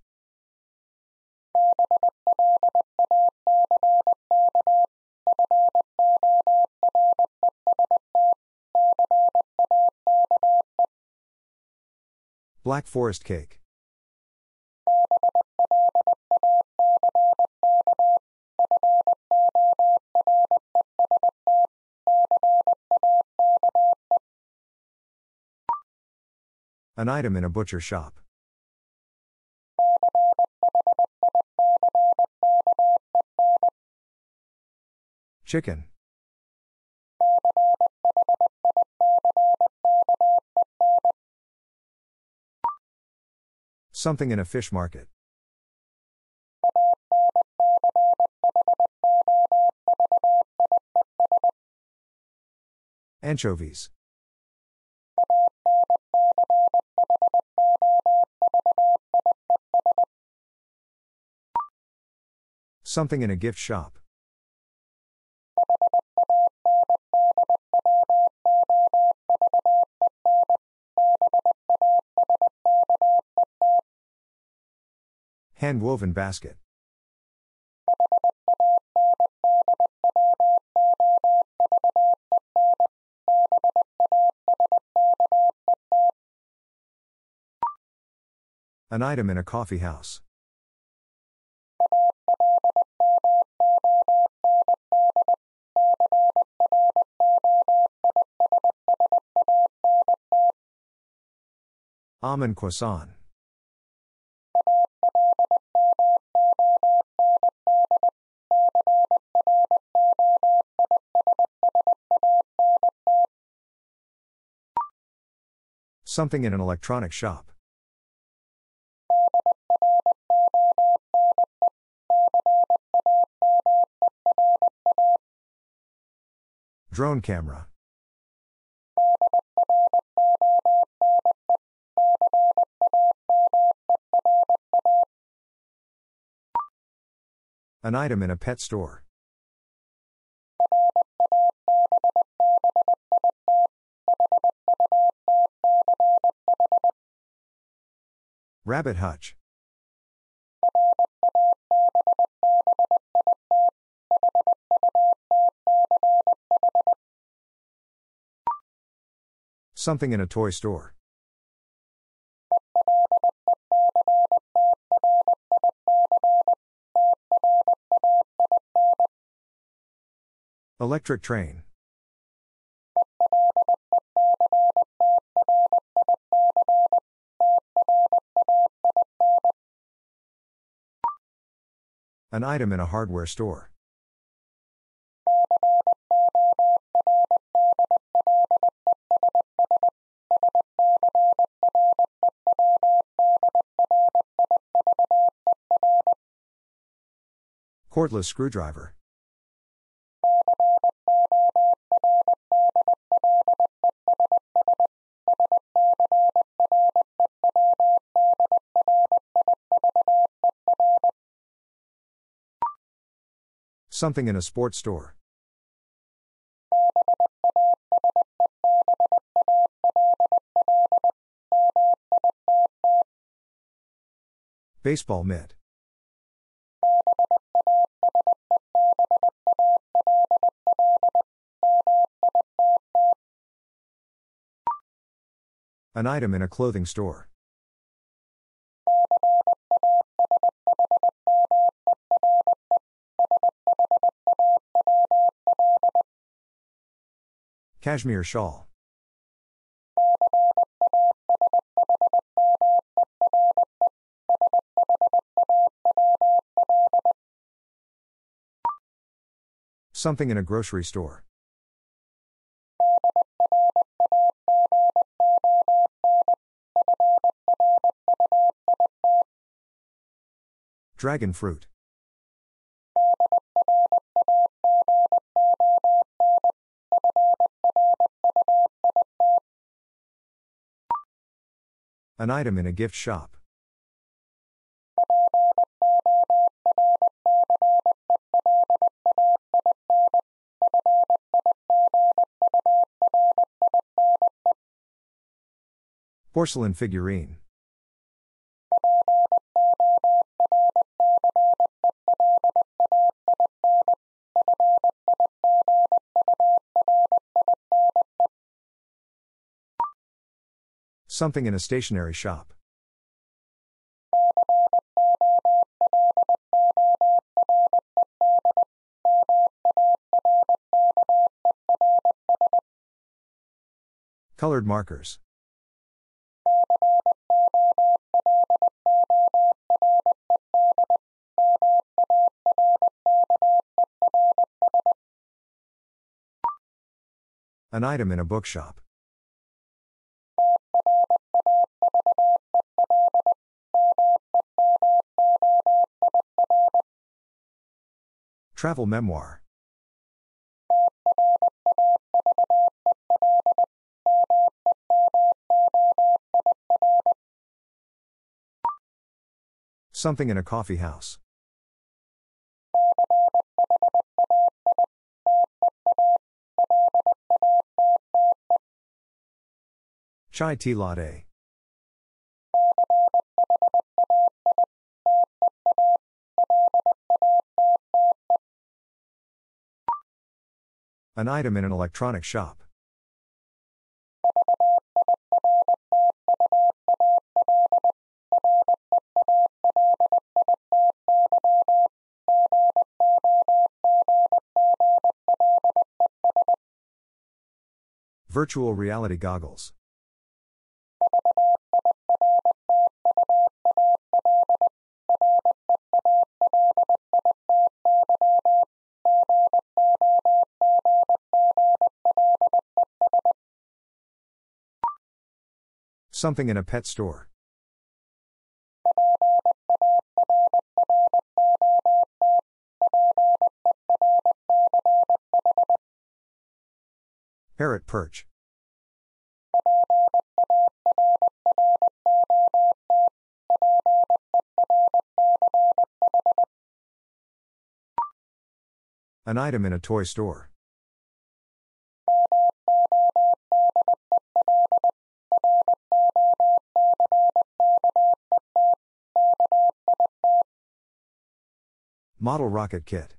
Black Forest cake. An item in a butcher shop. Chicken. Something in a fish market. Anchovies. Something in a gift shop. Hand woven basket. An item in a coffee house. Almond croissant. Something in an electronic shop. Drone camera. An item in a pet store. Rabbit hutch. Something in a toy store. Electric train. An item in a hardware store. Cordless screwdriver. Something in a sports store. Baseball mitt. An item in a clothing store. Cashmere shawl. Something in a grocery store. Dragon fruit. An item in a gift shop. Porcelain figurine. Something in a stationery shop. Colored markers. An item in a bookshop. Travel memoir. Something in a coffee house. Chai tea latte. An item in an electronic shop. Virtual reality goggles. Something in a pet store. Parrot perch. An item in a toy store. Model rocket kit.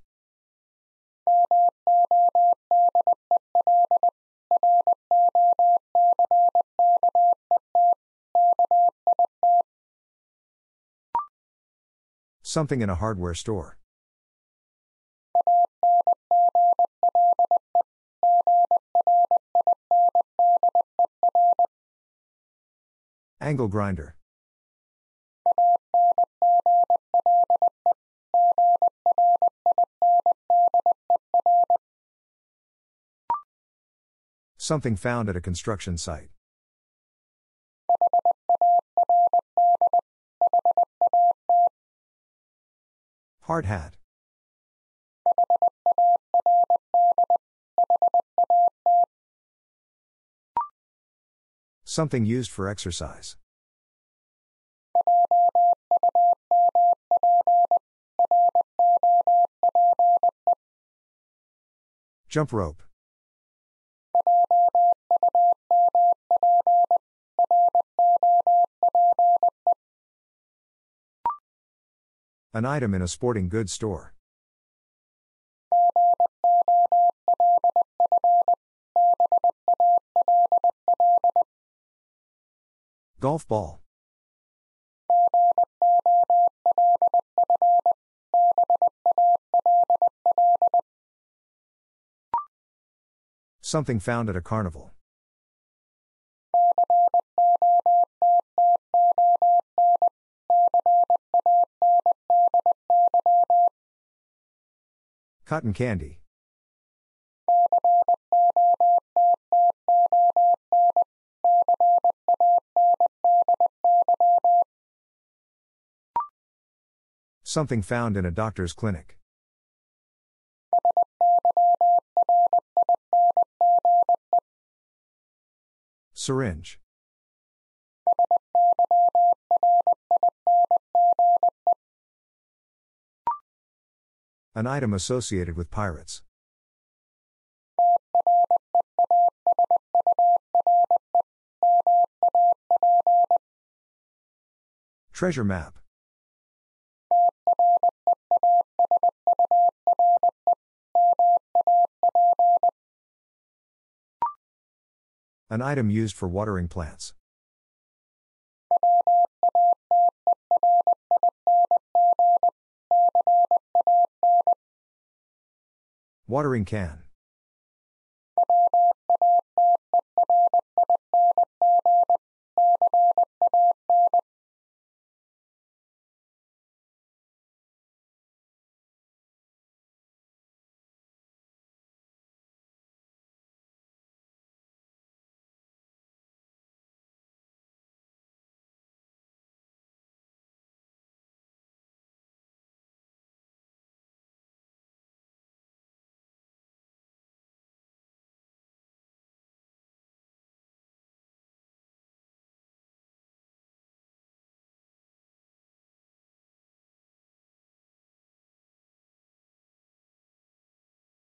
Something in a hardware store. Angle grinder. Something found at a construction site. Hard hat. Something used for exercise. Jump rope. An item in a sporting goods store. Golf ball. Something found at a carnival. Cotton candy. Something found in a doctor's clinic. Syringe. An item associated with pirates. Treasure map. An item used for watering plants. Watering can.